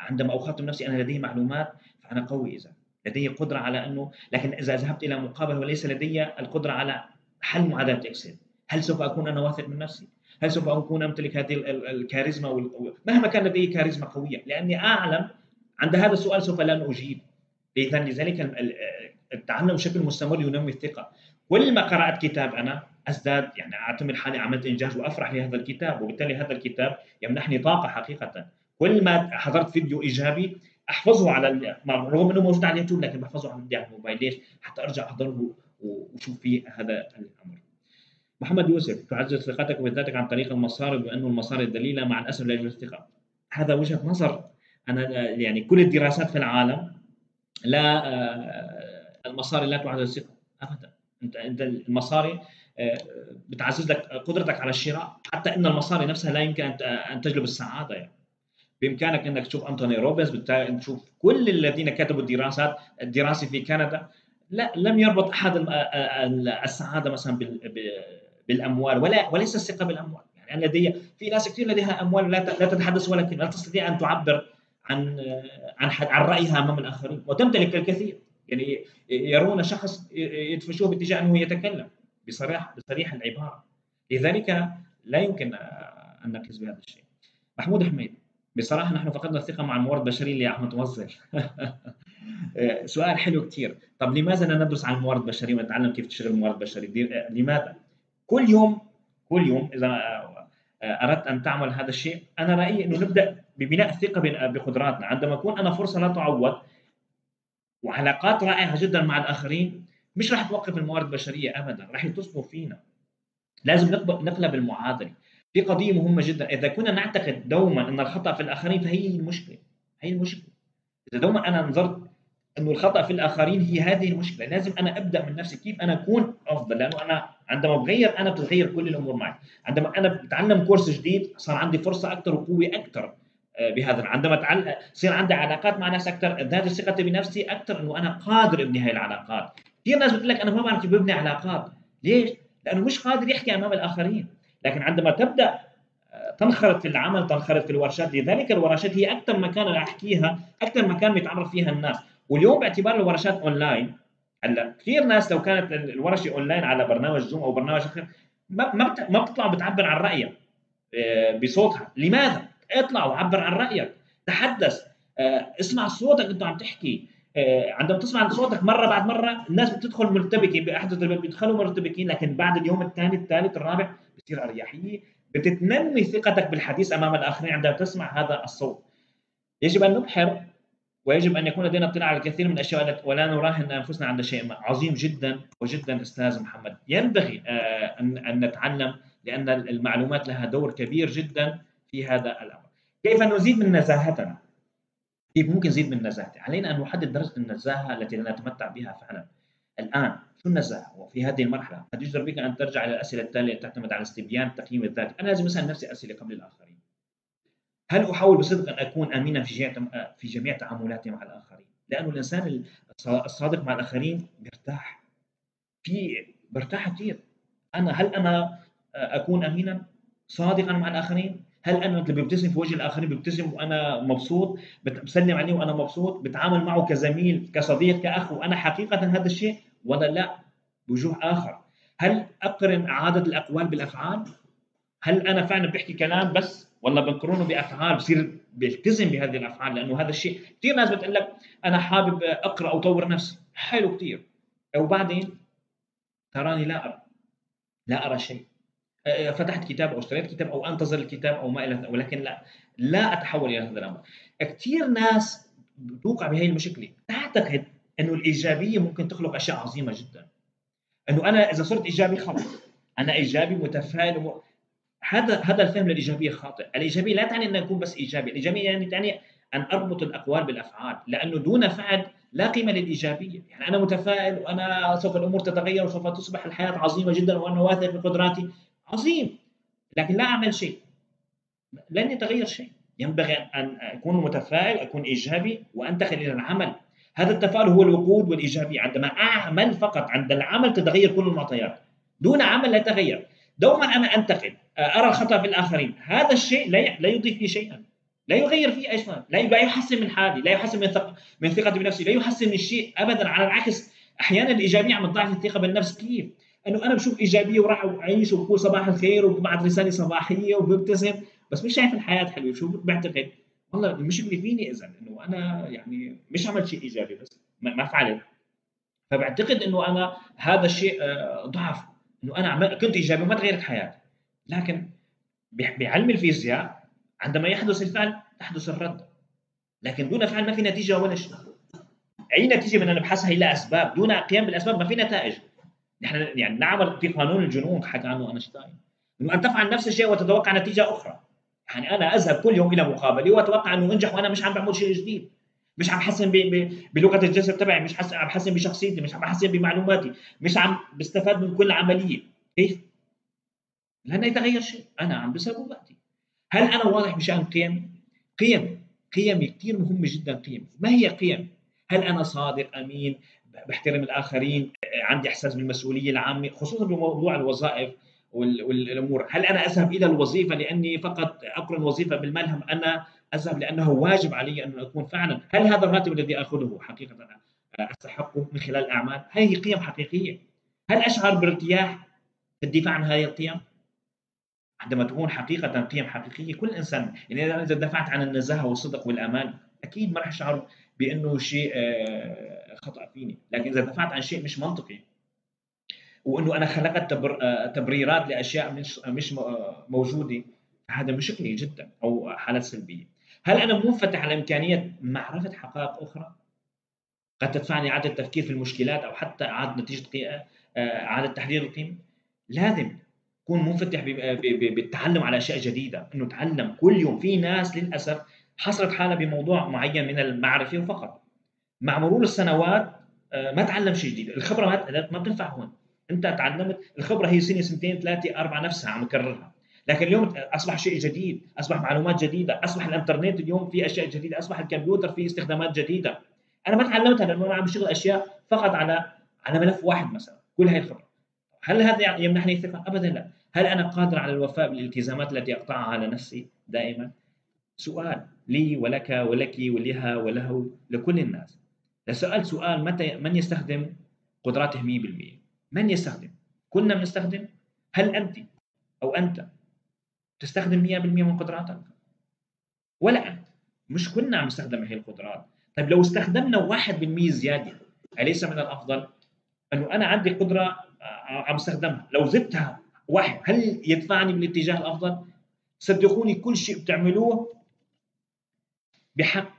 عندما أخاطب نفسي أنا لدي معلومات فأنا قوي إذا. لدي قدرة على إنه لكن إذا ذهبت إلى مقابلة وليس لدي القدرة على حل معادلة اكسل هل سوف أكون أنا واثق من نفسي؟ هل سوف أكون أمتلك هذه الكاريزما مهما كان لدي كاريزما قوية. لأني أعلم عند هذا السؤال سوف لن أجيب. اذا لذلك التعلم بشكل مستمر ينمي الثقة. كل ما قرأت كتاب أنا أزداد يعني اعتبر حالي عملت إنجاز وأفرح لهذا الكتاب وبالتالي هذا الكتاب يمنحني طاقة حقيقة كل ما حضرت فيديو إيجابي أحفظه على رغم إنه موجود على اليوتيوب لكن بحفظه على الموبايل ليش؟ حتى أرجع أحضره وأشوف فيه هذا الأمر. محمد يوسف تعزز ثقتك بذاتك عن طريق المصاري بانه المصاري الدليله مع الأسف لا يوجد ثقة هذا وجهة نظر أنا يعني كل الدراسات في العالم لا آه، المصاري لا تعزز الثقه ابدا أنت انت المصاري آه، بتعزز لك قدرتك على الشراء حتى إن المصاري نفسها لا يمكن أن تجلب السعادة يعني. بإمكانك إنك تشوف أنتوني روبنز تشوف كل الذين كتبوا الدراسات الدراسة في كندا. لا لم يربط أحد السعادة مثلا بالأموال ولا وليس الثقة بالأموال. يعني لدي في ناس كثير لديها أموال لا لا تتحدث ولا كلمه لا تستطيع أن تعبر عن عن عن رأيها أمام الآخرين. وتمتلك الكثير. يعني يرون شخص يدفشوه باتجاه أنه يتكلم بصريح بصريح العبارة. لذلك لا يمكن أن نقيس بهذا الشيء. محمود حميد بصراحة نحن فقدنا الثقة مع الموارد البشريه اللي أحمد موظف *laughs* سؤال حلو كثير طب لماذا لا ندرس عن الموارد البشريه ونتعلم كيف تشتغل الموارد البشريه لماذا؟ كل يوم كل يوم إذا أردت أن تعمل هذا الشيء أنا رأيي أنه نبدأ ببناء الثقة بقدراتنا. عندما يكون أنا فرصة لا تعوض وعلاقات رائعة جدا مع الآخرين. مش راح توقف الموارد البشرية ابدا راح يتصلوا فينا. لازم نقلب المعادلة. في قضية مهمة جدا إذا كنا نعتقد دوما إن الخطأ في الآخرين فهي المشكلة. هي المشكلة. إذا دوما أنا نظرت إنه الخطأ في الآخرين هي هذه المشكلة. لازم أنا أبدأ من نفسي كيف أنا أكون أفضل لأنه أنا عندما بغير أنا بتتغير كل الأمور معي. عندما أنا بتعلم course جديد صار عندي فرصة أكثر وقوة أكثر. بهذا عندما تعلم يصير عندي علاقات مع ناس أكثر ازداد ثقتي بنفسي أكثر إنه أنا قادر أبني هاي العلاقات. كثير ناس بتقول لك أنا ما بعرف كيف ببني علاقات. ليش؟ لأنه مش قادر يحكي أمام الآخرين. لكن عندما تبدأ آه، تنخرط في العمل تنخرط في الورشات لذلك الورشات هي أكثر مكان أنا أحكيها أكثر مكان بيتعرف فيها الناس. واليوم باعتبار الورشات أونلاين هلأ كثير ناس لو كانت الورشة أونلاين على برنامج Zoom أو برنامج آخر ما ما بتطلع بتعبر عن رأيها آه، بصوتها. لماذا؟ اطلع وعبر عن رأيك. تحدث. آه، اسمع صوتك انت عم تحكي. آه، عندما تسمع صوتك مرة بعد مرة الناس بتدخل مرتبكة بأحد بيدخلوا مرتبكين لكن بعد اليوم الثاني الثالث الرابع بتصير أريحية. بتتنمي ثقتك بالحديث أمام الآخرين عندما تسمع هذا الصوت. يجب أن نبحر ويجب أن يكون لدينا اطلاع على الكثير من الأشياء ولا نراهن أنفسنا عند شيء عظيم جدا وجدا أستاذ محمد. ينبغي آه، أن نتعلم لأن المعلومات لها دور كبير جدا. في هذا الأمر. كيف نزيد من نزاهتنا؟ كيف ممكن نزيد من نزاهتي؟ علينا أن نحدد درجة النزاهة التي نتمتع بها فعلا. الآن شو النزاهة؟ وفي هذه المرحلة قد يجدر بك أن ترجع إلى الأسئلة التالية تعتمد على استبيان التقييم الذاتي أنا لازم أسأل نفسي أسئلة قبل الآخرين. هل أحاول بصدق أن أكون امينا في في جميع تعاملاتي مع الآخرين؟ لأنه الإنسان الصادق مع الآخرين بيرتاح. في برتاح كثير أنا هل أنا أكون امينا صادقا مع الآخرين؟ هل أنا اللي ببتسم في وجه الآخرين ببتسم وأنا مبسوط؟ بسلم عليه وأنا مبسوط؟ بتعامل معه كزميل كصديق كأخ؟ وأنا حقيقة هذا الشيء ولا لا؟ بوجوه آخر. هل أقرن اعاده الأقوال بالأفعال؟ هل أنا فعلا بحكي كلام بس ولا بنقرنه بأفعال؟ بصير بيلتزم بهذه الأفعال لأنه هذا الشيء. كثير ناس بتقول لك أنا حابب أقرأ أو أطور نفسي. حلو كثير وبعدين تراني لا أرى. لا أرى شيء. فتحت كتاب أو اشتريت كتاب أو أنتظر الكتاب أو ما إلى ولكن لا لا أتحول إلى هذا الأمر. كثير ناس توقع بهي المشكلة. تعتقد أنه الإيجابية ممكن تخلق أشياء عظيمة جدا. أنه أنا إذا صرت إيجابي خلص أنا إيجابي متفائل هذا هذا الفهم للإيجابية خاطئ، الإيجابية لا تعني أن أكون بس إيجابي، الإيجابية يعني تعني أن أربط الأقوال بالأفعال، لأنه دون فعل لا قيمة للإيجابية، يعني أنا متفائل وأنا سوف الأمور تتغير وسوف تصبح الحياة عظيمة جدا وأنا واثق في قدراتي، عظيم، لكن لا أعمل شيء. لن يتغير شيء، ينبغي ان أكون متفائل، أكون إيجابي وانتقل إلى العمل. هذا التفاؤل هو الوقود والايجابيه، عندما أعمل فقط عند العمل تتغير كل المعطيات. دون عمل لا يتغير. دوما أنا أنتقد أرى الخطأ في الآخرين. هذا الشيء لا لا يضيف لي شيئا. لا يغير في شيء لا يحسن من حالي. لا يحسن من ثق... من ثقتي بنفسي. لا يحسن من شيء ابدا. على العكس أحيانا الإيجابية عم تضاعف الثقة بالنفس كيف؟ إنه أنا بشوف إيجابية وراح أعيش وبقول صباح الخير وببعث رسالة صباحية وببتسم بس مش شايف الحياة حلوة. شو بعتقد؟ والله المشكلة فيني اذا إنه أنا يعني مش عملت شيء إيجابي بس ما فعلت. فبعتقد إنه أنا هذا الشيء آه، ضعف. إنه أنا كنت إيجابي وما تغيرت حياتي. لكن بعلم الفيزياء عندما يحدث الفعل تحدث الرد. لكن دون فعل ما في نتيجة ولا شيء. أي نتيجة بدنا نبحثها هي لها أسباب دون قيام بالأسباب ما في نتائج. نحن يعني نعمل في قانون الجنون حكى عنه أينشتاين. إنه أن تفعل نفس الشيء وتتوقع نتيجة أخرى. يعني أنا أذهب كل يوم إلى مقابله وأتوقع إنه أنجح وأنا مش عم بعمل شيء جديد. مش عم بحسن بلغة الجسد تبعي مش عم بحسن بشخصيتي مش عم بحسن بمعلوماتي مش عم بستفاد من كل عملية. كيف لن يتغير شيء. أنا عم بسبب وقتي. هل أنا واضح بشأن قيم قيم. قيم كثير مهمة جدا قيم ما هي قيم؟ هل أنا صادق أمين؟ بحترم الآخرين عندي إحساس بالمسؤولية العامة خصوصا بموضوع الوظائف والأمور. هل أنا أذهب إلى الوظيفة لأني فقط اقرن وظيفة بالملهم؟ أنا أذهب لأنه واجب علي أن أكون فعلا. هل هذا الراتب الذي آخذه حقيقة أستحقه من خلال الأعمال؟ هذه قيم حقيقية. هل أشعر بارتياح في الدفاع عن هذه القيم؟ عندما تكون حقيقة قيم حقيقية كل إنسان يعني إذا دفعت عن النزاهة والصدق والأمان أكيد ما راح أشعر بأنه شيء آه، خطأ فيني. لكن إذا دفعت عن شيء مش منطقي. وإنه أنا خلقت تبر... آه، تبريرات لأشياء مش مش آه، موجودة هذا مشكلة جدا أو حالات سلبية. هل أنا منفتح على إمكانية معرفة حقائق أخرى؟ قد تدفعني إعادة التفكير في المشكلات أو حتى إعادة نتيجة قي... إعادة تحرير القيم لازم كون منفتح بالتعلم على أشياء جديدة. إنه تعلم كل يوم. في ناس للأسف حصلت حالها بموضوع معين من المعرفة فقط مع مرور السنوات آه، ما تعلم شيء جديد. الخبرة ما بتنفع هون. انت تعلمت الخبرة هي سنة سنتين ثلاثة أربعة نفسها عم تكررها. لكن اليوم أصبح شيء جديد أصبح معلومات جديدة أصبح الإنترنت اليوم في أشياء جديدة أصبح الكمبيوتر فيه استخدامات جديدة. أنا ما تعلمتها لأنه أنا عم بشتغل أشياء فقط على على ملف واحد مثلا. كل هاي الخبرة. هل هذا يمنحني ثقه ابدا لا. هل أنا قادر على الوفاء بالالتزامات التي أقطعها على نفسي؟ دائما. سؤال لي ولك ولك ولها وله لكل الناس. لسألت سؤال متى من يستخدم قدراته 100% من يستخدم؟ كنا بنستخدم. هل أنت أو أنت تستخدم 100% من قدراتك؟ ولا أنت. مش كنا عم نستخدم هي القدرات. طيب لو استخدمنا 1% زيادة أليس من الأفضل؟ أنه أنا عندي قدرة آه، عم استخدمها. لو زدتها واحد هل يدفعني بالاتجاه الأفضل؟ صدقوني كل شيء بتعملوه بحق.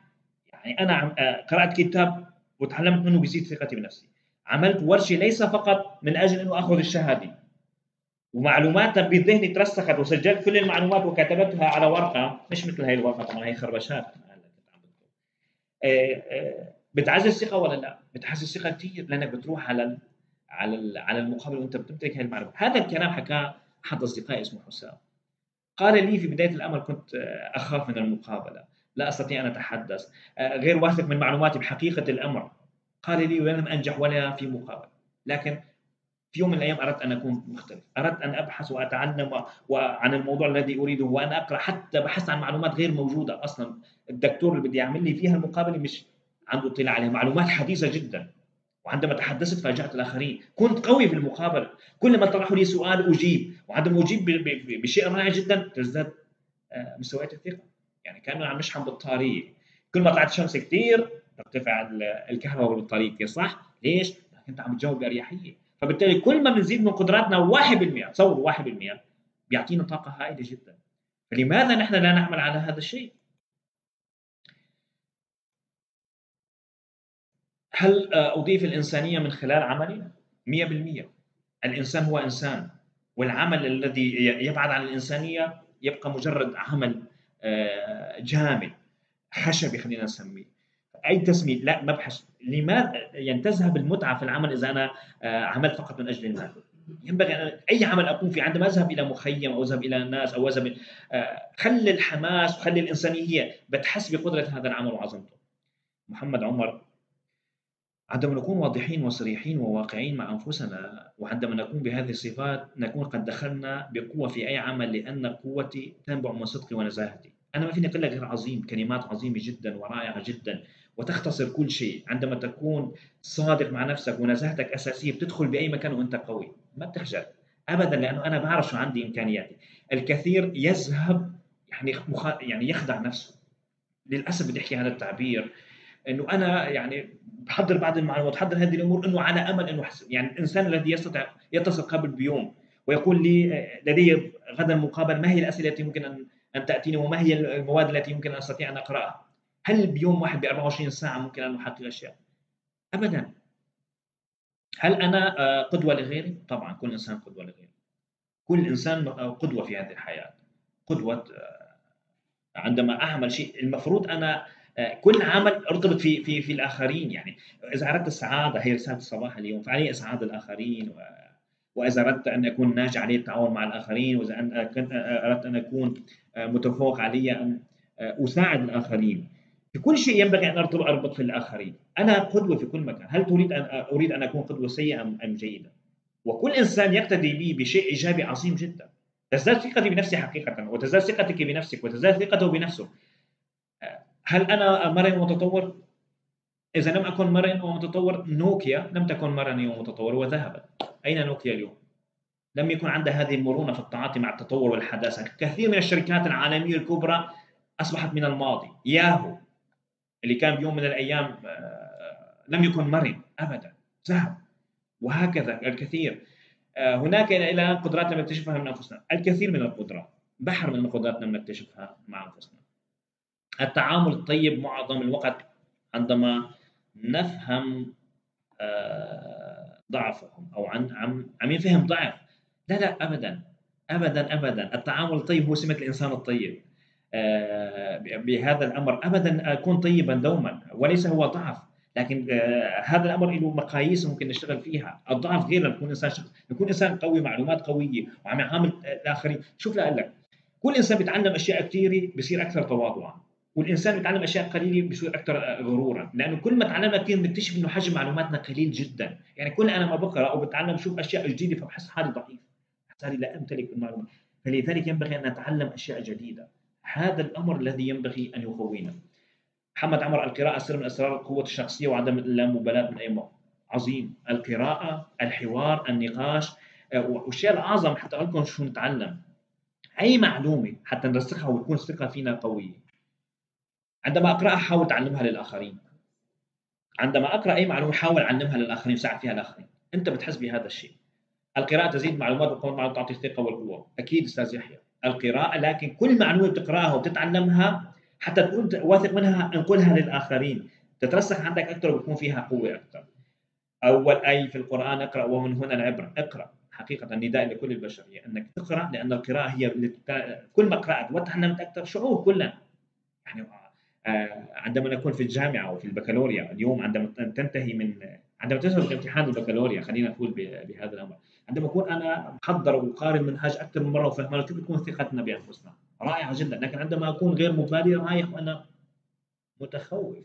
يعني أنا آه، قرأت كتاب وتعلمت منه بيزيد ثقتي بنفسي. عملت ورشه ليس فقط من أجل أنه أخذ الشهادة. ومعلوماتها بذهني ترسخت وسجلت كل المعلومات وكتبتها على ورقة مش مثل هي الورقة طبعا هي خربشات. آه، آه، بتعزز ثقة ولا لا؟ بتحسس ثقة كثير لأنك بتروح على على على المقابل وأنت بتمتلك هذه المعلومات، هذا الكلام حكاه أحد أصدقائي اسمه حسام. قال لي في بداية الأمر كنت آه، أخاف من المقابلة، لا أستطيع أن أتحدث، غير واثق من معلوماتي بحقيقة الأمر، قال لي ولم أنجح ولا في مقابل. لكن في يوم من الأيام أردت أن أكون مختلف. أردت أن أبحث وأتعلم عن الموضوع الذي أريده وأن أقرأ. حتى بحثت عن معلومات غير موجودة أصلا. الدكتور اللي بدي يعمل لي فيها المقابلة مش عنده اطلاع عليها. معلومات حديثة جدا. وعندما تحدثت فاجأت الآخرين. كنت قوي في المقابلة. كل ما طرحوا لي سؤال أجيب. وعندما أجيب بشيء رائع جدا تزداد آه، مستويات الثقة. يعني كأنه عم نشحن بالطارية كل ما طلعت الشمس كثير ترتفع الكهرباء والبطاريه صح؟ ليش؟ أنت عم تجاوب باريحيه فبالتالي كل ما بنزيد من قدراتنا 1% تصوروا 1% بيعطينا طاقة هائلة جدا فلماذا نحن لا نعمل على هذا الشيء؟ هل أضيف الإنسانية من خلال عملي؟ 100% الإنسان هو إنسان والعمل الذي يبعد عن الإنسانية يبقى مجرد عمل آه، جامد خشبي خلينا نسميه. أي تسمية لا مبحث لماذا يعني تذهب المتعه في العمل إذا أنا آه، عملت فقط من أجل المال. ينبغي أن أي عمل أقوم فيه عندما أذهب إلى مخيم أو أذهب إلى الناس أو أذهب آه، خلي الحماس وخلي الإنسانية هي بتحس بقدرة هذا العمل وعظمته. محمد عمر عندما نكون واضحين وصريحين وواقعين مع أنفسنا وعندما نكون بهذه الصفات نكون قد دخلنا بقوة في أي عمل لأن قوتي تنبع من صدقي ونزاهتي. أنا ما فيني أقول لك غير عظيم كلمات عظيمة جدا ورائعة جدا وتختصر كل شيء. عندما تكون صادق مع نفسك ونزاهتك أساسية بتدخل بأي مكان وأنت قوي. ما بتخجل ابدا لأنه أنا بعرف شو عندي إمكانياتي. الكثير يذهب يعني. يعني يخدع نفسه. للأسف بدي أحكي هذا التعبير. إنه أنا يعني بحضر بعض المعلومات بحضر هذه الأمور إنه على أمل إنه حسن. يعني الإنسان الذي يستطيع يتصل قبل بيوم ويقول لي لدي غدا مقابل ما هي الأسئلة التي ممكن أن أن تأتيني وما هي المواد التي يمكن أن أستطيع أن أقرأها هل بيوم واحد ب 24 ساعة ممكن أن نحقق أشياء؟ ابدا هل أنا آه، قدوة لغيري؟ طبعا كل إنسان قدوة لغيره. كل إنسان قدوة في هذه الحياة. قدوة عندما أعمل شيء المفروض أنا كل عمل ارتبط في في في الآخرين. يعني إذا أردت السعادة هي رسالة الصباح اليوم. فعلي إسعاد الآخرين و... وإذا أردت أن أكون ناجح علي التعاون مع الآخرين وإذا أردت أن أكون متفوق علي ان أساعد الآخرين. في كل شيء ينبغي أن ارتبط أربط في الآخرين. أنا قدوة في كل مكان. هل تريد ان أريد أن أكون قدوة سيئة أم جيدة؟ وكل إنسان يقتدي بي بشيء إيجابي عظيم جدا. تزداد ثقتي بنفسي حقيقه وتزداد ثقتك بنفسك وتزداد ثقته بنفسه. هل أنا مرن ومتطور؟ إذا لم أكن مرن ومتطور نوكيا لم تكن مرنه ومتطور وذهبت. أين نوكيا اليوم؟ لم يكن عندها هذه المرونة في التعاطي مع التطور والحداثة. كثير من الشركات العالمية الكبرى أصبحت من الماضي. ياهو اللي كان بيوم من الأيام آه، لم يكن مرن ابدا. ذهب. وهكذا الكثير. آه، هناك إلى الآن قدرات لم نكتشفها من أنفسنا. الكثير من القدرات بحر من القدرات لم نكتشفها مع أنفسنا. التعامل الطيب معظم الوقت عندما نفهم آه، ضعفهم أو عن عم عم يفهم ضعف. لا لا ابدا ابدا ابدا. التعامل الطيب هو سمه الإنسان الطيب آه، بهذا الأمر. ابدا أكون طيبا دوما وليس هو ضعف. لكن آه، هذا الأمر له مقاييس ممكن نشتغل فيها. الضعف غير نكون إنسان شخص نكون إنسان قوي معلومات قوية وعم يعامل الآخرين. شوف لك كل إنسان بيتعلم أشياء كثيره بصير أكثر تواضعا. والإنسان بيتعلم أشياء قليلة بيصير أكثر غرورا. لأنه كل ما تعلمنا كثير بنكتشف إنه حجم معلوماتنا قليل جدا. يعني كل أنا ما بقرأ أو بتعلم بشوف أشياء جديدة فبحس حالي ضعيف. بحس حالي لا أمتلك المعلومات فلذلك ينبغي أن نتعلم أشياء جديدة. هذا الأمر الذي ينبغي أن يقوينا. محمد عمر القراءة سر من أسرار القوه الشخصية وعدم اللامبالاة من أي موقف. عظيم. القراءة الحوار النقاش آه، والشيء الأعظم حتى أقول لكم شو نتعلم. أي معلومة حتى نرسخها وتكون الثقه فينا قوية. عندما أقرأها حاول تعلمها للآخرين. عندما أقرأ أي معلومة حاول أعلمها للآخرين وساعد فيها الاخرين أنت بتحس بهذا الشيء. القراءة تزيد معلومات وكمان معلومات تعطي الثقة والقوة. أكيد أستاذ يحيى. القراءة لكن كل معلومة بتقراها وبتتعلمها حتى تكون واثق منها انقلها للآخرين. تترسخ عندك أكثر وبتكون فيها قوة أكثر أول اي في القرآن اقرأ ومن هنا العبرة. اقرأ. حقيقة نداء لكل البشريه أنك تقرأ لأن القراءة هي كل ما قرأت وتعلمت أكثر شعور كلنا يعني عندما نكون في الجامعة أو في البكالوريا اليوم عندما تنتهي من عندما تذهب امتحان البكالوريا خلينا نقول بهذا الأمر عندما أكون أنا محضر وقارن منهاج أكثر من مرة وفهمان كيف بتكون ثقتنا بأنفسنا رائعة جدا لكن عندما أكون غير مبالي رايح وأنا متخوف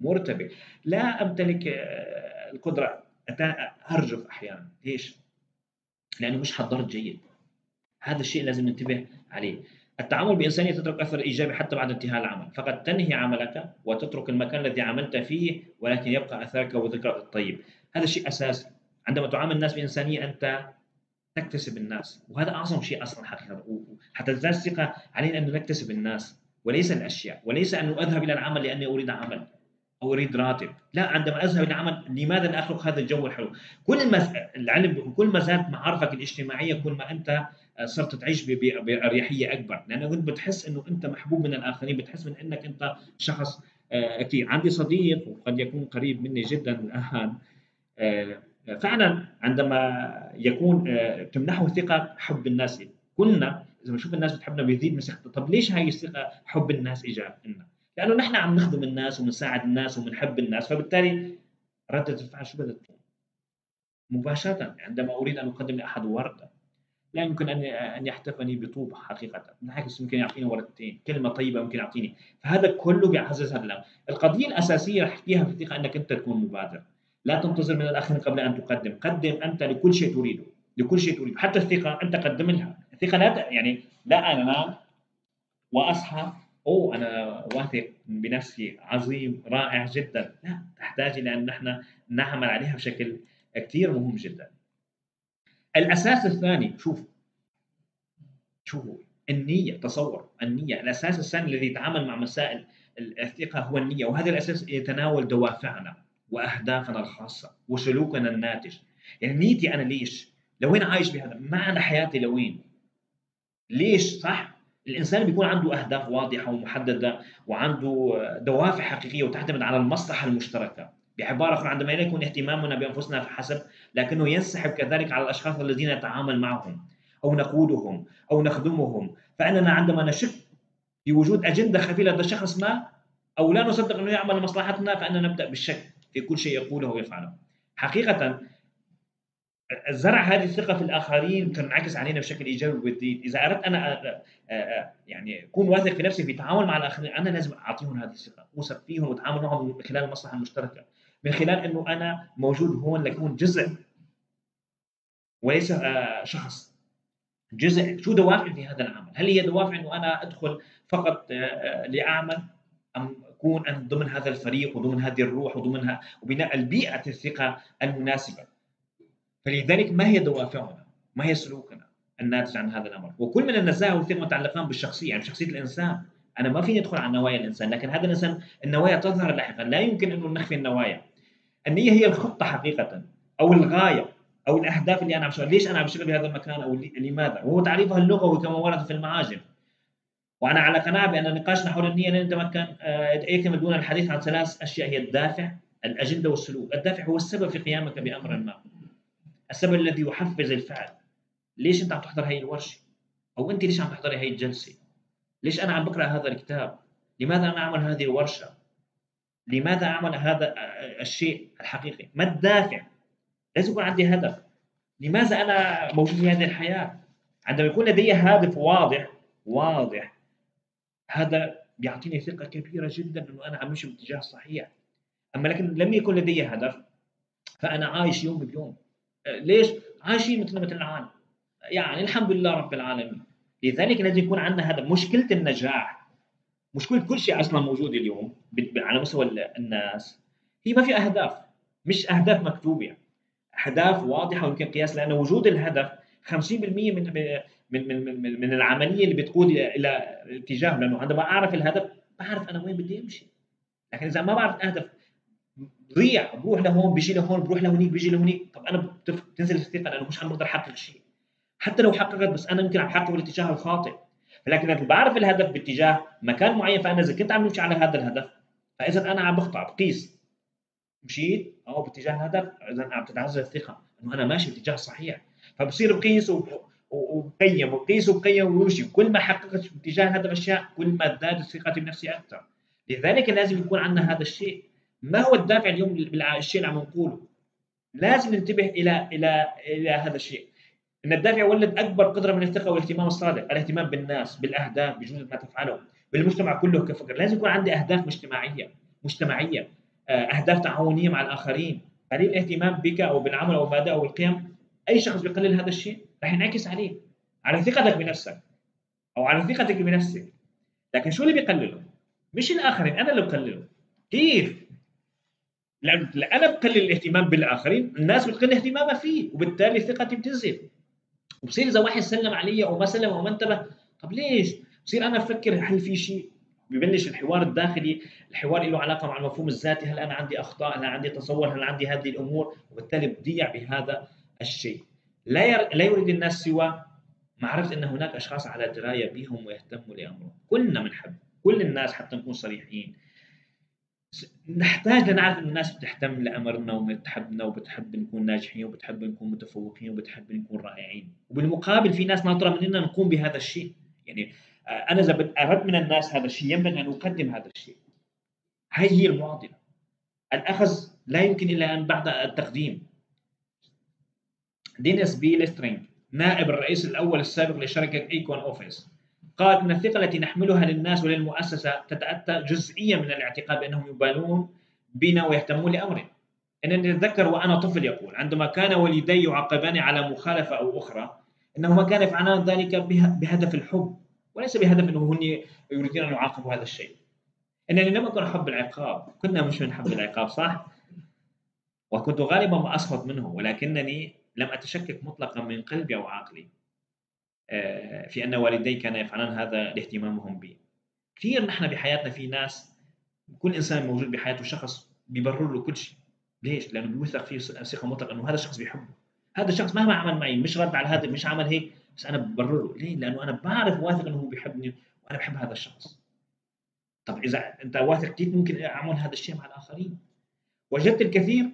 مرتبك. لا أمتلك آه، القدرة أرجف أحيانا. ليش؟ لأنه مش حضرت جيد. هذا الشيء لازم ننتبه عليه. التعامل بإنسانية تترك أثر إيجابي حتى بعد انتهاء العمل. فقد تنهي عملك وتترك المكان الذي عملت فيه ولكن يبقى أثرك وذكرك الطيب. هذا شيء أساسي عندما تعامل الناس بإنسانية أنت تكتسب الناس. وهذا أعظم شيء أصلا حقيقة. حتى تزداد الثقة علينا أن نكتسب الناس. وليس الأشياء. وليس أن أذهب إلى العمل لأني أريد عمل أو أريد راتب. لا عندما أذهب إلى العمل لماذا لا أخلق هذا الجو الحلو؟ كل ما العلم كل ما زادت معارفك الاجتماعية كل ما أنت صرت تعيش بأريحية أكبر. لأنه كنت بتحس إنه أنت محبوب من الآخرين بتحس من إنك أنت شخص آه، كثير عندي صديق وقد يكون قريب مني جدا الان آه، فعلا عندما يكون آه، تمنحه ثقة حب الناس. كنا إذا بنشوف الناس بتحبنا بيزيد من ثقتنا طب ليش هاي الثقة حب الناس اجى لنا؟ لأنه نحن عم نخدم الناس وبنساعد الناس وبنحب الناس. فبالتالي ردة الفعل شو بدها تكون؟ مباشرة عندما أريد أن أقدم لأحد وردة. لا يمكن أن أن يحتفني بطوب حقيقة بالعكس يمكن يعطيني وردتين كلمة طيبة ممكن يعطيني. فهذا كله بيعزز هذا الأمر. القضية الأساسية رح احكيها في الثقة أنك أنت تكون مبادر. لا تنتظر من الآخرين قبل أن تقدم. قدم أنت لكل شيء تريده لكل شيء تريده. حتى الثقة أنت قدم لها. الثقة لا يعني لا أنا انام وأصحى أوه أنا واثق بنفسي عظيم رائع جدا. لا تحتاج إلى أن نحن نعمل عليها بشكل كثير مهم جدا. الأساس الثاني شوف شو هو النية تصور. النية. الأساس الثاني الذي يتعامل مع مسائل الثقة هو النية وهذا الأساس يتناول دوافعنا وأهدافنا الخاصة وسلوكنا الناتج. يعني نيتي أنا ليش؟ لوين عايش بهذا؟ معنى حياتي لوين؟ ليش صح؟ الإنسان بيكون عنده أهداف واضحة ومحددة وعنده دوافع حقيقية وتعتمد على المصلحة المشتركة. بعباره أخرى عندما لا يكون اهتمامنا بأنفسنا فحسب لكنه ينسحب كذلك على الأشخاص الذين نتعامل معهم أو نقودهم أو نخدمهم. فإننا عندما نشك في وجود أجندة خفيه لدى شخص ما أو لا نصدق أنه يعمل لمصلحتنا فإننا نبدأ بالشك في كل شيء يقوله ويفعله. حقيقة زرع هذه الثقة في الآخرين تنعكس علينا بشكل إيجابي وبديل، إذا أردت أنا يعني أكون واثق في نفسي في التعامل مع الآخرين أنا لازم أعطيهم هذه الثقة، أوثق فيهم وأتعامل معهم من خلال المصلحه المشتركه، من خلال إنه أنا موجود هون لكون جزء وليس شخص جزء شو دوافعي في هذا العمل؟ هل هي دوافع إنه أنا أدخل فقط لأعمل أم أكون ضمن هذا الفريق وضمن هذه الروح وضمنها وبناء البيئة الثقة المناسبة فلذلك ما هي دوافعنا؟ ما هي سلوكنا الناتج عن هذا الأمر؟ وكل من النزاهه والثقة متعلقان بالشخصية يعني بشخصيه الإنسان أنا ما فيني أدخل على نوايا الإنسان لكن هذا الإنسان النوايا تظهر لاحقا لا يمكن إنه نخفي النوايا النية هي الخطة حقيقة أو الغاية أو الأهداف اللي أنا عم ليش أنا عم بشتغل بهذا المكان أو لماذا؟ وهو تعريفها اللغوي كما ورد في المعاجم. وأنا على قناعة بأن نقاشنا حول النية لن نتمكن آه، يكمل دون الحديث عن ثلاث أشياء. هي الدافع الأجندة والسلوك. الدافع هو السبب في قيامك بأمر ما. السبب الذي يحفز الفعل. ليش أنت عم تحضر هي الورشة؟ أو أنت ليش عم تحضري هي الجلسة؟ ليش أنا عم بقرأ هذا الكتاب؟ لماذا أنا أعمل هذه الورشة؟ لماذا اعمل هذا الشيء الحقيقي؟ ما الدافع؟ لازم يكون عندي هدف. لماذا أنا موجود في هذه الحياة؟ عندما يكون لدي هدف واضح واضح هذا بيعطيني ثقة كبيرة جدا أنه أنا عم امشي باتجاه صحيح. أما لكن لم يكن لدي هدف فأنا عايش يوم بيوم. ليش؟ عايشين مثل مثل العالم. يعني الحمد لله رب العالمين. لذلك لازم يكون عندنا هدف. مشكلة النجاح. مشكله كل شيء أصلا موجود اليوم على مستوى الناس. هي ما في أهداف مش أهداف مكتوبة. أهداف واضحة ويمكن قياس لأن وجود الهدف 50% من من من من, العملية اللي بتقود إلى اتجاه لأنه عندما أعرف الهدف بعرف أنا وين بدي أمشي. لكن إذا ما بعرف الهدف ضيع بروح لهون بيجي لهون بروح لهونيك بيجي لهونيك. طب أنا بتنزل الثقة لأنه مش عم بقدر أحقق شيء. حتى لو حققت بس أنا يمكن عم حقق بالاتجاه الخاطئ. لكن اذا بعرف الهدف باتجاه مكان معين فأنا إذا كنت عم نمشي على هذا الهدف فإذا أنا عم بقطع بقيس مشيت أو باتجاه الهدف إذا عم تتعزز الثقة إنه أنا ماشي باتجاه صحيح. فبصير بقيس وبقيم وبقيس وبقيم ويمشي كل ما حققت باتجاه هذا الاشياء كل ما ازدادت ثقتي بنفسي أكثر. لذلك لازم يكون عندنا هذا الشيء. ما هو الدافع اليوم بالشيء اللي عم نقوله؟ لازم ننتبه إلى إلى إلى هذا الشيء. إن الدافع يولد أكبر قدرة من الثقة والاهتمام الصادق، الاهتمام بالناس، بالأهداف، بجوده ما تفعله، بالمجتمع كله كفكر، لازم يكون عندي أهداف مجتمعية، مجتمعية، آه، أهداف تعاونية مع الآخرين، قليل الاهتمام بك أو بالعمل أو المبادئ أو القيم، أي شخص بيقلل هذا الشيء رح ينعكس عليه، على ثقتك بنفسك أو على ثقتك بنفسك. لكن شو اللي بيقلله؟ مش الآخرين، أنا اللي بقلله. كيف؟ لأن أنا بقلل الاهتمام بالآخرين، الناس بتقل اهتمامها فيه، وبالتالي ثقتي بتنزل. وبصير إذا واحد سلم علي أو ما سلم أو ما انتبه طب ليش؟ بصير أنا أفكر هل في شيء ببلش الحوار الداخلي الحوار له علاقة مع المفهوم الذاتي هل أنا عندي أخطاء هل عندي تصور هل عندي هذه الأمور؟ وبالتالي بضيع بهذا الشيء. لا ير... لا يريد الناس سوى معرفة أن هناك أشخاص على دراية بهم ويهتموا لأمرهم. كلنا بنحب كل الناس حتى نكون صريحين. نحتاج لنعرف ان الناس بتهتم لأمرنا وبتحبنا وبتحب نكون ناجحين وبتحب نكون متفوقين وبتحب نكون رائعين. وبالمقابل في ناس ناطرة مننا نقوم بهذا الشيء. يعني آه، أنا إذا أردت من الناس هذا الشيء ينبغي أن أقدم هذا الشيء. هي هي المعضلة. الأخذ لا يمكن إلا أن بعد التقديم. دينيس بي ليسترينج نائب الرئيس الأول السابق لشركة IKON Office. قال إن الثقة التي نحملها للناس وللمؤسسة تتأتى جزئيا من الاعتقاد بأنهم يبالون بنا ويهتمون لأمرنا. انني أتذكر وأنا طفل يقول عندما كان والدي يعاقبان على مخالفة أو أخرى إنهما كان يفعلان ذلك بهدف الحب وليس بهدف انه هن يريدون أن يعاقبوا هذا الشيء. إنني لم أكن احب العقاب، كنا مش من حب العقاب صح؟ وكنت غالبا ما اسخط منه ولكنني لم أتشكك مطلقا من قلبي أو عقلي في أن والدي كانا يفعلان هذا لاهتمامهم بي كثير نحن بحياتنا في ناس كل إنسان موجود بحياته شخص بيبرر له كل شيء ليش؟ لأنه بيوثق فيه ثقة مطلقة أنه هذا الشخص بيحبه هذا الشخص مهما عمل معي مش رد على هذا مش عمل هيك بس أنا ببرره ليه؟ لأنه أنا بعرف واثق أنه هو بيحبني وأنا بحب هذا الشخص طب إذا أنت واثق كيف ممكن أعمل هذا الشيء مع الآخرين؟ وجدت الكثير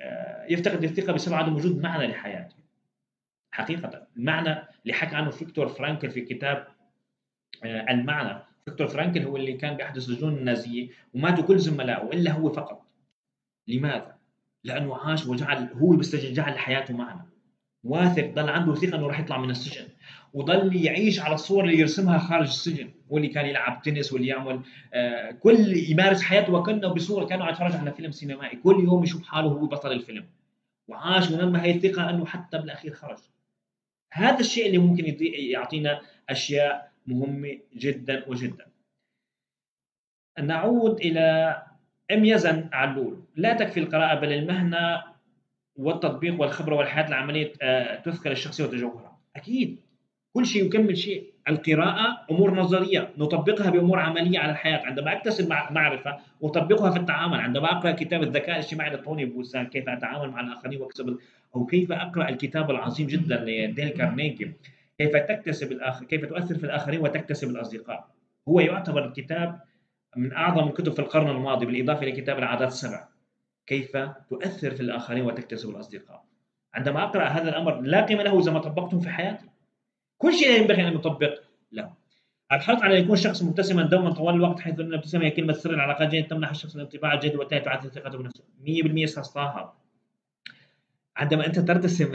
آه، يفتقد الثقة بسبب عدم وجود معنى لحياته حقيقة المعنى اللي حكى عنه فيكتور فرانكل في كتاب آه، المعنى. فيكتور فرانكل هو اللي كان بأحد السجون النازية وماتوا كل زملائه إلا هو فقط. لماذا؟ لأنه عاش وجعل هو بالسجن جعل حياته معنى واثق ضل عنده ثقة أنه راح يطلع من السجن. وضل يعيش على الصور اللي يرسمها خارج السجن هو اللي كان يلعب تنس واللي يعمل آه كل يمارس حياته وكأنه بصورة كأنه عم يتفرج على فيلم سينمائي. كل يوم يشوف حاله هو بطل الفيلم. وعاش ونمى هي الثقة إنه حتى بالأخير خرج. هذا الشيء اللي ممكن يعطينا أشياء مهمة جدا وجدا. نعود إلى أم يزن علول. لا تكفي القراءة بل المهنة والتطبيق والخبرة والحياة العملية آه، تذكر الشخصية وتجوهرها أكيد كل شيء يكمل شيء. القراءة أمور نظرية نطبقها بأمور عملية على الحياة. عندما أكتسب معرفة أطبقها في التعامل. عندما أقرأ كتاب الذكاء الاجتماعي لطوني بوسان كيف أتعامل مع الآخرين وأكسب أو كيف أقرأ الكتاب العظيم جدا لديل كارنيجي كيف تكتسب الآخر كيف تؤثر في الآخرين وتكتسب الأصدقاء؟ هو يعتبر الكتاب من أعظم الكتب في القرن الماضي بالإضافة إلى كتاب العادات السبع. كيف تؤثر في الآخرين وتكتسب الأصدقاء؟ عندما أقرأ هذا الأمر لا قيمة له إذا ما طبقته في حياتي. كل شيء ينبغي أن نطبق له. الحرص على أن يكون الشخص مبتسما دوما طوال الوقت حيث أن الابتسامه هي كلمه سر العلاقات الجيده تمنح الشخص الانطباع الجيد وبالتالي تعزز ثقته بنفسه. 100% أستاذ طه عندما أنت ترتسم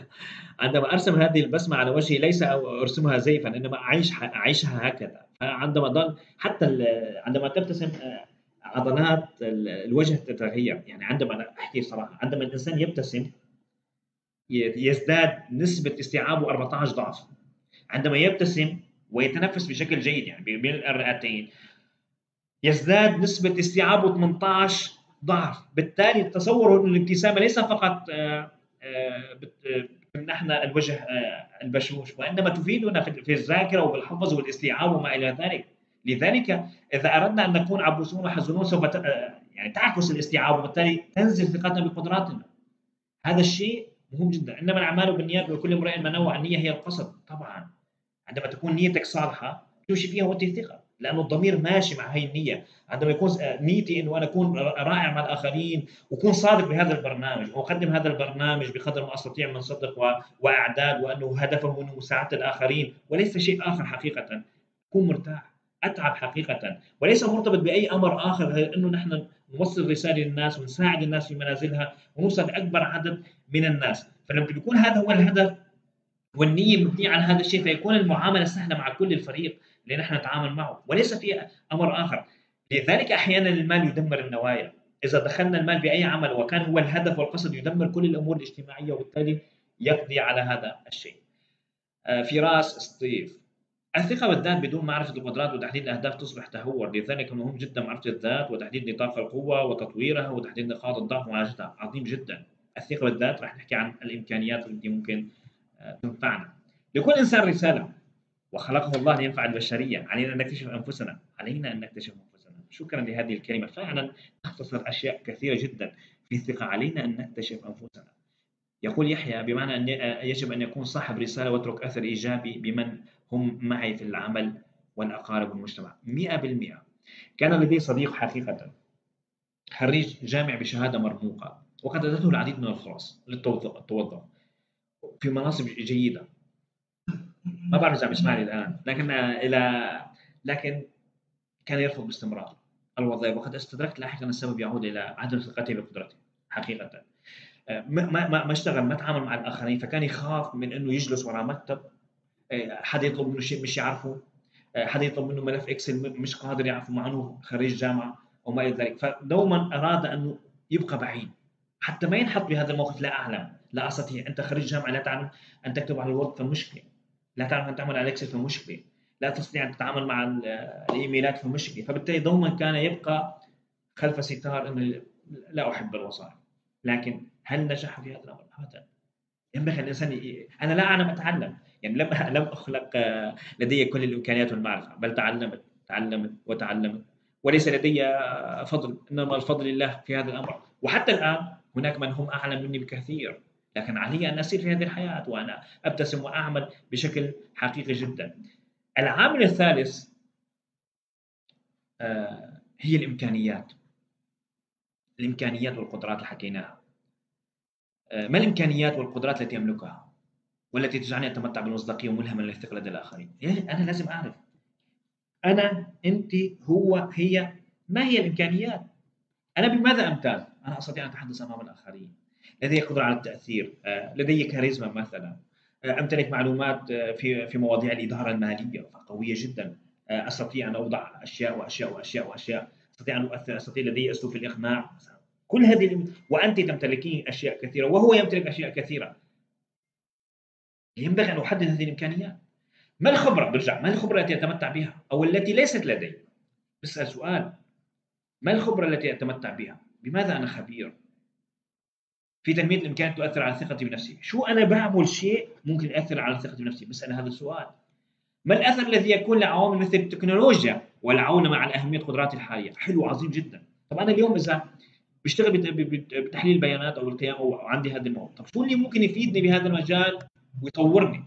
*laughs* عندما أرسم هذه البسمة على وجهي ليس أرسمها زيفا إنما أعيش أعيشها هكذا. فعندما ضل حتى عندما تبتسم آه، عضلات الوجه تتغير. يعني عندما أحكي صراحة عندما الإنسان يبتسم يزداد نسبة استيعابه 14 ضعف عندما يبتسم ويتنفس بشكل جيد يعني بين الرئتين يزداد نسبة استيعابه 18 ضعف. بالتالي تصور أن الابتسامة ليس فقط آه، آه، تمنحنا الوجه آه، البشوش وإنما تفيدنا في الذاكرة وبالحفظ والاستيعاب وما إلى ذلك. لذلك إذا أردنا أن نكون عبوسون وحزنون سوف يعني تعكس الاستيعاب وبالتالي تنزل ثقتنا بقدراتنا. هذا الشيء مهم جدا. إنما الأعمال بالنيات وكل امرئ ما نوى النية هي القصد طبعا. عندما تكون نيتك صالحة تمشي فيها وانت ثقة لأنه الضمير ماشي مع هي النية. عندما يكون نيتي إنه أنا أكون رائع مع الآخرين وكون صادق بهذا البرنامج وأقدم هذا البرنامج بقدر ما أستطيع من صدق وأعداد وأنه هدفه منه مساعدة الآخرين وليس شيء آخر حقيقة. كون مرتاح أتعب حقيقة. وليس مرتبط بأي أمر آخر غير إنه نحن نوصل رسالة للناس ونساعد الناس في منازلها ونوصل لأكبر عدد من الناس. فلما يكون هذا هو الهدف والنية مبنية على هذا الشيء فيكون المعاملة سهلة مع كل الفريق اللي نحن نتعامل معه. وليس في أمر آخر. لذلك أحيانا المال يدمر النوايا. إذا دخلنا المال بأي عمل وكان هو الهدف والقصد يدمر كل الأمور الاجتماعية وبالتالي يقضي على هذا الشيء. آه، فراس ستيف. الثقة بالذات بدون معرفة القدرات وتحديد الأهداف تصبح تهور، لذلك مهم جدا معرفة الذات وتحديد نطاق القوة وتطويرها وتحديد نقاط الضعف ومعالجتها، عظيم جدا. الثقة بالذات راح نحكي عن الإمكانيات التي ممكن تنفعنا. لكل إنسان رسالة وخلقه الله لينفع البشرية، علينا أن نكتشف أنفسنا، علينا أن نكتشف أنفسنا. شكرا لهذه الكلمة، فعلا تختصر أشياء كثيرة جدا في الثقة، علينا أن نكتشف أنفسنا. يقول يحيى بمعنى أن يجب أن يكون صاحب رسالة واترك أثر إيجابي بمن هم معي في العمل والأقارب والمجتمع 100% كان لدي صديق حقيقة خريج جامع بشهادة مرموقة وقد أتته العديد من الفرص للتوظف في مناصب جيدة. ما بعرف إذا عم يسمعني الآن. لكن إلى لكن كان يرفض باستمرار الوظائف وقد استدركت لاحقا السبب يعود إلى عدم ثقته بقدرته حقيقة. ما ما ما اشتغل ما تعامل مع الآخرين فكان يخاف من إنه يجلس وراء مكتب. آه، حدا يطلب منه شيء مش يعرفه. آه، حدا يطلب منه ملف Excel مش قادر يعرفه مع إنه خريج جامعة وما إلى ذلك. فدوما أراد أنه يبقى بعيد. حتى ما ينحط بهذا الموقف لا أعلم. لا أستطيع انت خريج جامعة لا تعلم أن تكتب على ال Word فمشكلة. لا تعرف أن تعمل على Excel فمشكلة. لا تستطيع أن تتعامل مع الإيميلات فمشكلة. فبالتالي دوما كان يبقى خلف ستار انه لا أحب الوظائف لكن هل نجح في هذا الأمر؟ ابدا. ينبغي الإنسان. أنا لا أعلم أتعلم. يعني لم لم أخلق آه، لدي كل الإمكانيات والمعرفة. بل تعلمت تعلمت وتعلمت. وليس لدي آه، فضل إنما الفضل لله في هذا الأمر. وحتى الآن هناك من هم أعلم مني بكثير. لكن علي أن أسير في هذه الحياة وأنا أبتسم وأعمل بشكل حقيقي جدا. العامل الثالث آه، هي الإمكانيات. الإمكانيات والقدرات اللي حكيناها. آه، ما الإمكانيات والقدرات التي املكها والتي تجعلني أتمتع بالمصداقية وملهمه للثقه لدى الآخرين. يعني أنا لازم أعرف. أنا أنت هو هي. ما هي الإمكانيات؟ أنا بماذا أمتاز؟ أنا أستطيع أن أتحدث أمام الآخرين. لدي قدره على التأثير آه، لدي كاريزما مثلا آه، أمتلك معلومات في في مواضيع الإدارة المالية قويه جدا أستطيع أن أوضع أشياء وأشياء وأشياء وأشياء أستطيع أن أؤثر أستطيع لدي أسلوب في الإقناع كل هذه وأنت تمتلكين أشياء كثيرة وهو يمتلك أشياء كثيرة. ينبغي أن أحدد هذه الامكانيات ما الخبرة؟ برجع ما الخبرة التي أتمتع بها؟ أو التي ليست لدي؟ بسأل سؤال. ما الخبرة التي أتمتع بها؟ بماذا أنا خبير؟ في تنميه الامكانيات تؤثر على ثقتي بنفسي. شو أنا بعمل شيء ممكن ياثر على ثقتي بنفسي؟ بسأل هذا السؤال. ما الأثر الذي يكون لعوامل مثل التكنولوجيا والعونه مع الاهميه القدرات الحالية؟ حلو عظيم جدا. طب أنا اليوم إذا بشتغل بتحليل البيانات أو القيام أو عندي هذا الموضوع طب شو اللي ممكن يفيدني بهذا المجال ويطورني؟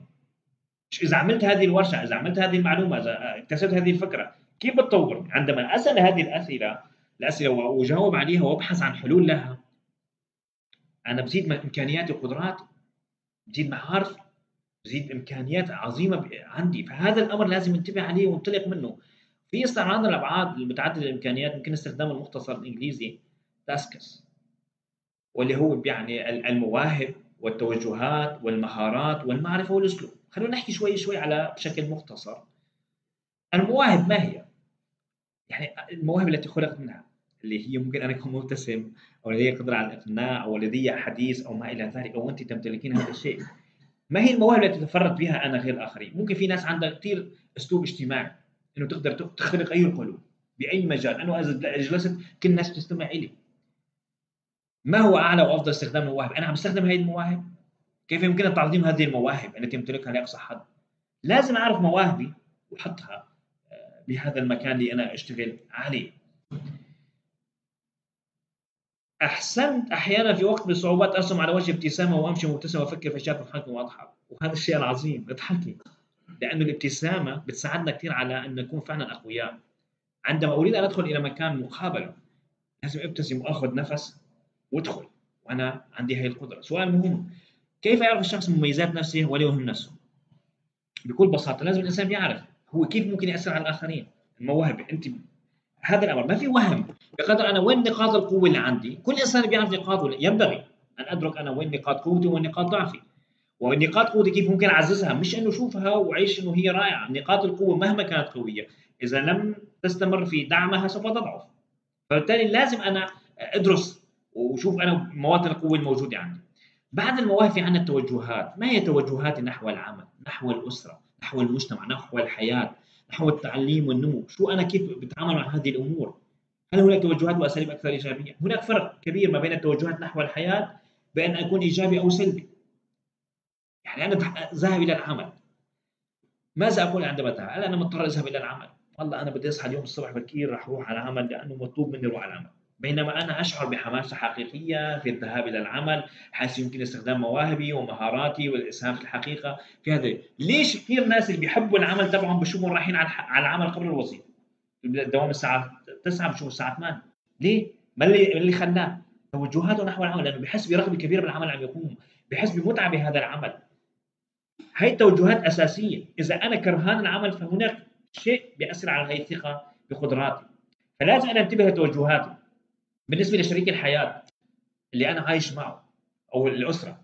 إذا عملت هذه الورشة إذا عملت هذه المعلومة إذا اكتسبت هذه الفكرة كيف بتطورني؟ عندما أسأل هذه الأسئلة الأسئلة وأجاوب عليها وأبحث عن حلول لها أنا بزيد من إمكانياتي وقدراتي بزيد معارفي بزيد امكانيات عظيمة عندي. فهذا الأمر لازم ننتبه عليه وننطلق منه. في استعراض الأبعاد المتعددة الامكانيات ممكن استخدام المختصر الإنجليزي تاسكس واللي هو بيعني المواهب والتوجهات والمهارات والمعرفة والأسلوب. خلونا نحكي شوي شوي على بشكل مختصر. المواهب ما هي؟ يعني المواهب التي خلقت منها. اللي هي ممكن أنا أكون مبتسم أو لدي قدرة على الإقناع أو لدي حديث أو ما إلى ذلك أو أنت تمتلكين هذا الشيء ما هي المواهب التي تتفرد بها أنا غير الآخرين ممكن في ناس عندها كثير أسلوب اجتماعي إنه تقدر تخترق أي القلوب بأي مجال انه اذا جلست كل الناس تستمع إلي ما هو أعلى وأفضل استخدام المواهب؟ أنا عم بستخدم هذه المواهب؟ كيف يمكن تعظيم هذه المواهب التي يمتلكها لأقصى حد؟ لازم أعرف مواهبي وأحطها آه، بهذا المكان اللي أنا أشتغل عليه. أحسنت أحيانا في وقت من الصعوبات أرسم على وجهي ابتسامة وأمشي مبتسم وأفكر في أشياء تضحكني وأضحك. وهذا الشيء العظيم اضحكي لأنه الابتسامة بتساعدنا كثير على أن نكون فعلا أقوياء. عندما أريد أن أدخل إلى مكان مقابله لازم أبتسم وأخذ نفس وأدخل. وأنا عندي هي القدرة. سؤال مهم. كيف يعرف الشخص مميزات نفسه ولا يهم نفسه؟ بكل بساطة لازم الإنسان يعرف هو كيف ممكن يأثر على الآخرين. المواهب انت هذا الأمر. ما في وهم بقدر أنا وين نقاط القوة اللي عندي. كل إنسان بيعرف نقاطه ينبغي أن أدرك أنا وين نقاط قوتي وين نقاط ضعفي. ونقاط قوتي كيف ممكن أعززها؟ مش إنه شوفها وعيش إنه هي رائعة. نقاط القوة مهما كانت قوية إذا لم تستمر في دعمها سوف تضعف. فبالتالي لازم أنا أدرس وشوف أنا مواطن القوة الموجودة عندي. بعد المواهب في عندنا التوجهات ما هي توجهاتي نحو العمل نحو الأسرة نحو المجتمع نحو الحياة؟ نحو التعليم والنمو. شو أنا كيف بتعامل مع هذه الأمور؟ هل هناك توجهات وأساليب أكثر إيجابية؟ هناك فرق كبير ما بين التوجهات نحو الحياة بأن أكون إيجابي أو سلبي. يعني أنا ذاهب إلى العمل. ماذا أقول عندما اذهب؟ هل أنا مضطر أذهب إلى العمل؟ والله أنا بدي أصحى اليوم الصبح بكير راح أروح على العمل لأنه مطلوب مني أروح على العمل. بينما أنا أشعر بحماسة حقيقية في الذهاب إلى العمل حيث يمكن استخدام مواهبي ومهاراتي والإسهام في الحقيقة في هذا. ليش كثير ناس اللي بيحبوا العمل تبعهم بشوفهم رايحين على العمل قبل الوظيفة؟ الدوام الساعة 9 بشوفوا الساعة 8 ليه؟ ما اللي اللي خلاه؟ توجهاته نحو العمل لأنه بحس برغبة كبيرة بالعمل عم يقوم بحس بمتعة بهذا العمل. هاي التوجهات أساسية. إذا أنا كرهان العمل فهناك شيء بيأثر على هاي الثقة بقدراتي. فلازم أنا أنتبه لتوجهاتي. بالنسبة لشريك الحياة اللي أنا عايش معه أو الأسرة.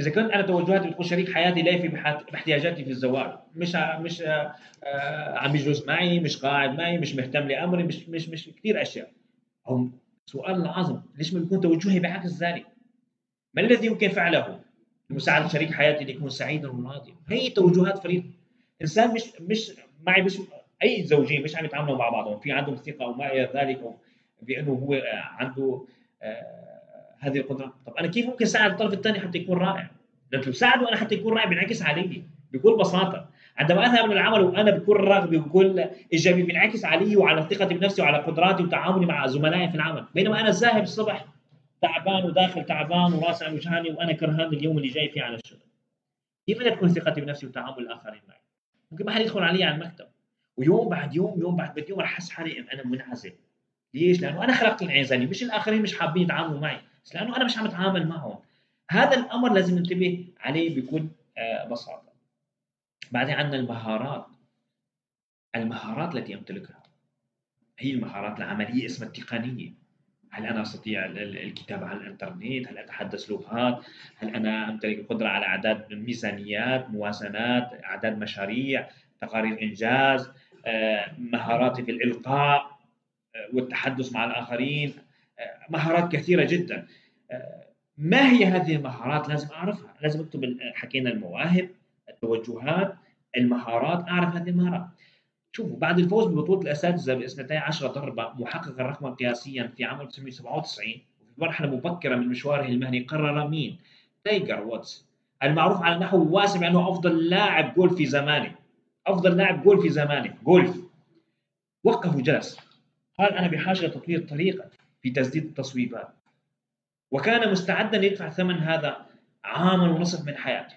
إذا كنت أنا توجهاتي بتكون شريك حياتي لا يفي باحتياجاتي في الزواج. مش مش آه عم يجلس معي مش قاعد معي مش مهتم لأمري مش مش مش كثير أشياء. أو سؤال العظم ليش ما بيكون توجهي بعكس ذلك؟ ما الذي يمكن فعله؟ لمساعدة شريك حياتي ليكون سعيدا وراضيا هي توجهات فريد. إنسان مش مش معي مش أي زوجين مش عم يتعاملوا مع بعضهم. في عندهم ثقة وما إلى ذلك بأنه هو عنده آه، هذه القدرة. طب أنا كيف ممكن أساعد الطرف الثاني حتى يكون رائع؟ لو بساعده أنا حتى يكون رائع بينعكس علي بكل بساطة. عندما أذهب للعمل وأنا بكل رغبة وبكل ايجابي بينعكس علي وعلى ثقتي بنفسي وعلى قدراتي وتعاملي مع زملائي في العمل. بينما أنا ذاهب الصبح تعبان وداخل تعبان وراسي عم يوجعني وأنا كرهان اليوم اللي جاي فيه على الشغل. كيف بدها تكون ثقتي بنفسي وتعامل الآخرين معي؟ ممكن ما حد يدخل علي على المكتب. ويوم بعد يوم يوم بعد يوم رح أحس حالي أنا منعزل. ليش؟ لأنه أنا خلقت الانعزاليه مش الآخرين مش حابين يتعاملوا معي. بس لأنه أنا مش عم أتعامل معهم. هذا الأمر لازم ننتبه عليه بكل آه، بساطة. بعدين عندنا المهارات. المهارات التي امتلكها هي المهارات العملية اسمها التقنية. هل أنا أستطيع الكتابة على الإنترنت؟ هل أتحدث لغات؟ هل أنا أمتلك القدرة على أعداد ميزانيات، موازنات، أعداد مشاريع، تقارير إنجاز، آه، مهاراتي في الإلقاء؟ والتحدث مع الآخرين، آه، مهارات كثيرة جدا. ما هي هذه المهارات؟ لازم أعرفها، لازم أكتب حكينا المواهب، التوجهات، المهارات، أعرف هذه المهارات. شوفوا بعد الفوز ببطولة الأساتذة ب 12 ضربة محققا رقما قياسيا في عام 1997 وفي مرحلة مبكرة من مشواره المهني قرر مين؟ تايجر وودز المعروف على نحو واسع بأنه أفضل لاعب جولف في زمانه أفضل لاعب جولف في زمانه جولف وقف وجلس قال أنا بحاجة لتطوير طريقة في تسديد التصويبات وكان مستعدا يدفع ثمن هذا عاما ونصف من حياته.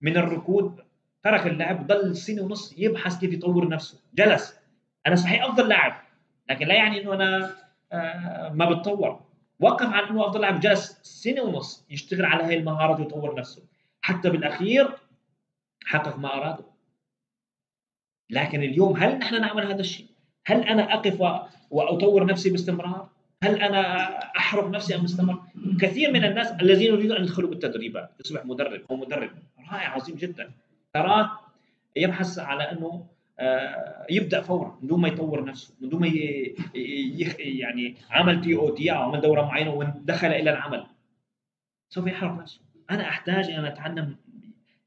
من الركود ترك اللعب ضل سنة ونص يبحث كيف يطور نفسه. جلس. أنا صحيح أفضل لاعب لكن لا يعني إنه أنا آه، ما بتطور. وقف عن إنه أفضل لاعب جلس سنة ونص يشتغل على هاي المهارات ويطور نفسه. حتى بالأخير حقق ما أراده. لكن اليوم هل نحن نعمل هذا الشيء؟ هل أنا أقف وأطور نفسي باستمرار؟ هل أنا أحرق نفسي أم أستمر؟ كثير من الناس الذين يريدون أن يدخلوا بالتدريبات يصبح مدرب أو مدرب رائع عظيم جدا تراه يبحث على أنه آه، يبدأ فورا من دون ما يطور نفسه من دون ما يعني عمل TOT أو عمل دورة معينة ودخل إلى العمل سوف يحرق نفسه أنا أحتاج أن أتعلم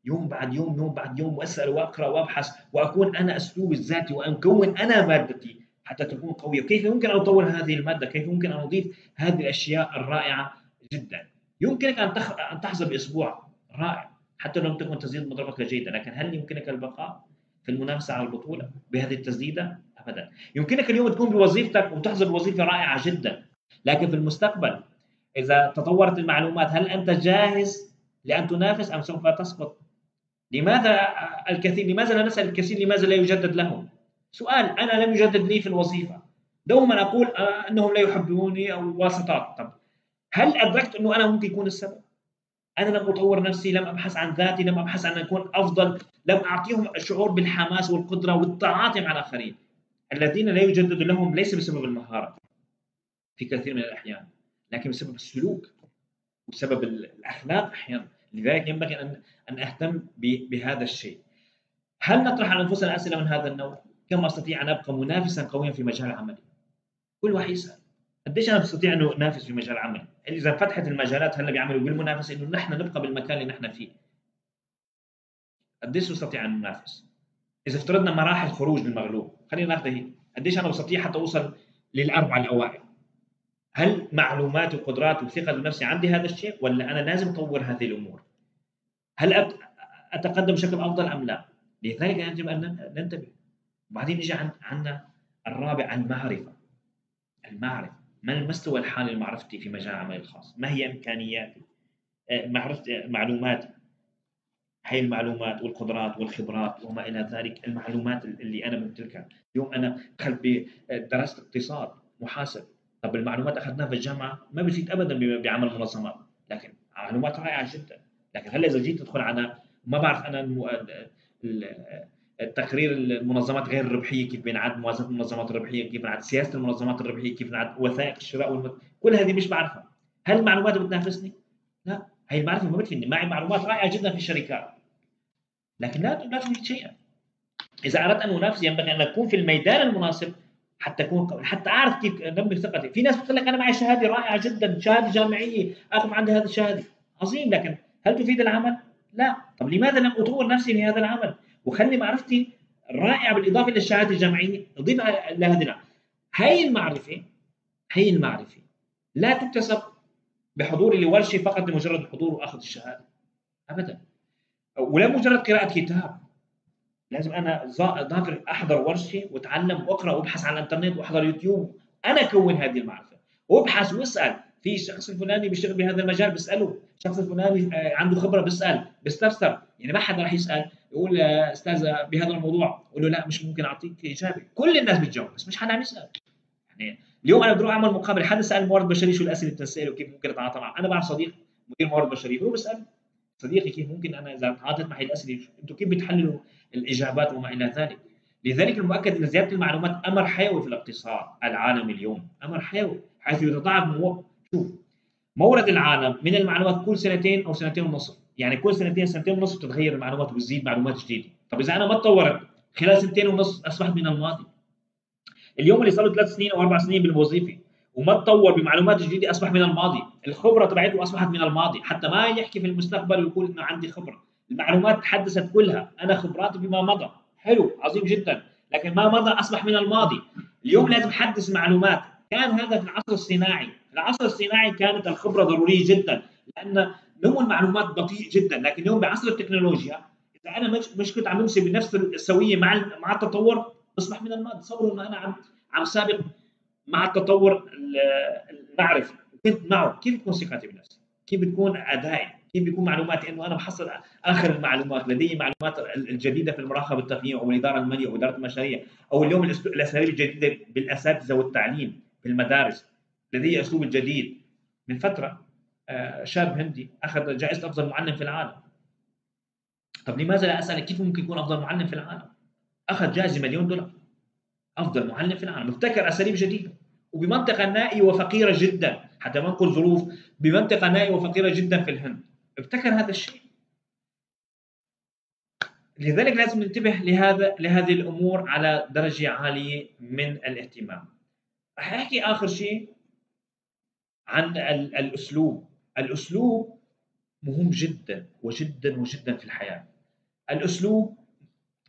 يوم بعد يوم يوم بعد يوم وأسأل وأقرأ وأبحث وأكون أنا اسلوبي الذاتي وأكون أنا مادتي حتى تكون قوية. كيف يمكن أن أطور هذه المادة؟ كيف يمكن أن أضيف هذه الأشياء الرائعة جدا؟ يمكنك أن أن تحظى بأسبوع رائع حتى لو لم تكن تسديد مضربك جيدة لكن هل يمكنك البقاء في المنافسة على البطولة بهذه التسديدة؟ أبدا. يمكنك اليوم تكون بوظيفتك وتحظى بوظيفة رائعة جدا. لكن في المستقبل إذا تطورت المعلومات هل أنت جاهز لأن تنافس أم سوف تسقط؟ لماذا الكثير لماذا لا نسأل الكثير؟ لماذا لا يجدد لهم؟ سؤال أنا لم يجدد لي في الوظيفة. دوما أقول آه، أنهم لا يحبوني أو واسطات. طب هل أدركت أنه أنا ممكن يكون السبب؟ أنا لم أطور نفسي لم أبحث عن ذاتي لم أبحث عن أن أكون أفضل لم أعطيهم الشعور بالحماس والقدرة والتعاطي مع الآخرين. الذين لا يجدد لهم ليس بسبب المهارة في كثير من الأحيان لكن بسبب السلوك وبسبب الأخلاق أحيانا. لذلك ينبغي أن أن أهتم بهذا الشيء هل نطرح على أنفسنا أسئلة من هذا النوع كما أستطيع أن أبقى منافسا قويا في مجال عملي كل واحد يسأل قديش أنا بستطيع أنه أنافس في مجال عملي؟ إذا فتحت المجالات هلا بيعملوا بالمنافسة إنه نحن نبقى بالمكان اللي نحن فيه. قديش بستطيع أن ننافس؟ إذا افترضنا مراحل خروج للمغلوب، خلينا ناخذ هي، قديش أنا بستطيع حتى أوصل للاربعه الأوائل؟ هل معلوماتي وقدراتي وثقة بنفسي عندي هذا الشيء ولا أنا لازم أطور هذه الأمور؟ هل أتقدم بشكل أفضل أم لا؟ لذلك يجب أن ننتبه. وبعدين نجي عندنا الرابع المعرفة. المعرفة. ما المستوى الحالي لمعرفتي في مجال عملي الخاص؟ ما هي إمكانياتي؟ آه، معرفتي آه، معلوماتي هي المعلومات والقدرات والخبرات وما إلى ذلك. المعلومات اللي أنا بمتلكها اليوم أنا دخلت بدراسة اقتصاد محاسب. طب المعلومات أخذناها في الجامعة؟ ما بفيد أبدا بعمل منظمات. لكن معلومات رائعة جدا. لكن هلا إذا جيت تدخل على ما بعرف أنا تقرير المنظمات غير الربحية كيف بينعد موازنة المنظمات الربحية كيف بينعد سياسة المنظمات الربحية كيف بينعد وثائق الشراء والمت... كل هذه مش بعرفها. هل المعلومات بتنافسني؟ لا هي المعرفة ما بتفيدني. معي معلومات رائعة جدا في الشركات لكن لا لا تفيد شيئا. إذا أردت أن أنافس ينبغي أن أكون في الميدان المناسب حتى أكون حتى أعرف كيف أنمي ثقتي. في ناس بتقول لك أنا معي شهادة رائعة جدا شهادة جامعية اخذ عندي هذه الشهادة. عظيم لكن هل تفيد العمل؟ لا. طب لماذا لم أطور نفسي في هذا العمل؟ وخلي معرفتي رائعة بالإضافة إلى الشهادة الجامعية. اضيفها لهذه هي المعرفة هي المعرفة لا تكتسب بحضوري لورشه فقط لمجرد الحضور وأخذ الشهادة. ابدا. ولا مجرد قراءة كتاب. لازم أنا ضافر أحضر ورشه وأتعلم وأقرأ وأبحث على الإنترنت وأحضر يوتيوب. أنا أكون هذه المعرفة. وأبحث وأسأل. في الشخص الفلاني بيشتغل بهذا المجال بساله الشخص الفلاني آه، عنده خبرة بسال بستفسر يعني ما حدا راح يسأل يقول أستاذ بهذا الموضوع. قول له لا مش ممكن أعطيك اجابه كل الناس بتجاوب بس مش حدا عم يسأل. يعني اليوم أنا بدي أروح أعمل مقابلة. حدا سأل الموارد البشري شو الأسئلة اللي بتسأله وكيف ممكن أتعاطى معه؟ أنا بعرف صديق مدير موارد بشريه هو بسال صديقي كيف ممكن أنا إذا تعاطيت معي الأسئلة أنتم كيف بتحللوا الإجابات وما إلى ذلك؟ لذلك المؤكد إن زيادة المعلومات أمر حيوي في الاقتصاد العالمي اليوم أمر حيوي حيث يتضاعف. شوف مورد العالم من المعلومات كل سنتين أو سنتين ونصف. يعني كل سنتين سنتين ونصف تتغير المعلومات وتزيد معلومات جديدة. طب إذا أنا ما تطورت خلال سنتين ونص أصبحت من الماضي. اليوم اللي صار له ثلاث سنين أو أربع سنين بالوظيفة وما تطور بمعلومات جديدة أصبح من الماضي، الخبرة تبعته أصبحت من الماضي، حتى ما يحكي في المستقبل ويقول إنه عندي خبرة، المعلومات تحدثت كلها، أنا خبراتي بما مضى، حلو عظيم جدا، لكن ما مضى أصبح من الماضي، اليوم لازم حدث معلومات، كان هذا في العصر الصناعي، العصر الصناعي كانت الخبرة ضرورية جدا، لأن نمو المعلومات بطيء جدا، لكن اليوم بعصر التكنولوجيا إذا أنا مش كنت عم بمشي بنفس السوية مع مع التطور بصبح من الماضي، تصوروا إنه أنا عم عم سابق مع التطور المعرفي. كنت معه؟ كيف تكون ثقتي بنفسي؟ كيف بتكون أدائي؟ كيف بيكون معلوماتي؟ إنه أنا بحصل آخر المعلومات لدي معلومات الجديدة في المراقبة التقنية أو الاداره الماليه أو اداره المشاريع أو اليوم الأساليب الجديدة بالأساتذة والتعليم في المدارس لدي أسلوب الجديد من فترة آه، شاب هندي أخذ جائزة أفضل معلم في العالم. طب لماذا لا اسال كيف ممكن يكون أفضل معلم في العالم؟ أخذ جائزة مليون دولار. أفضل معلم في العالم. ابتكر أساليب جديدة. وبمنطقة نائية وفقيرة جدا. حتى ما نقول ظروف. بمنطقة نائية وفقيرة جدا في الهند. ابتكر هذا الشيء. لذلك لازم ننتبه لهذا لهذه الأمور على درجة عالية من الاهتمام. راح أحكي آخر شيء. عن الأسلوب. الأسلوب مهم جدا وجدا وجدا في الحياة. الأسلوب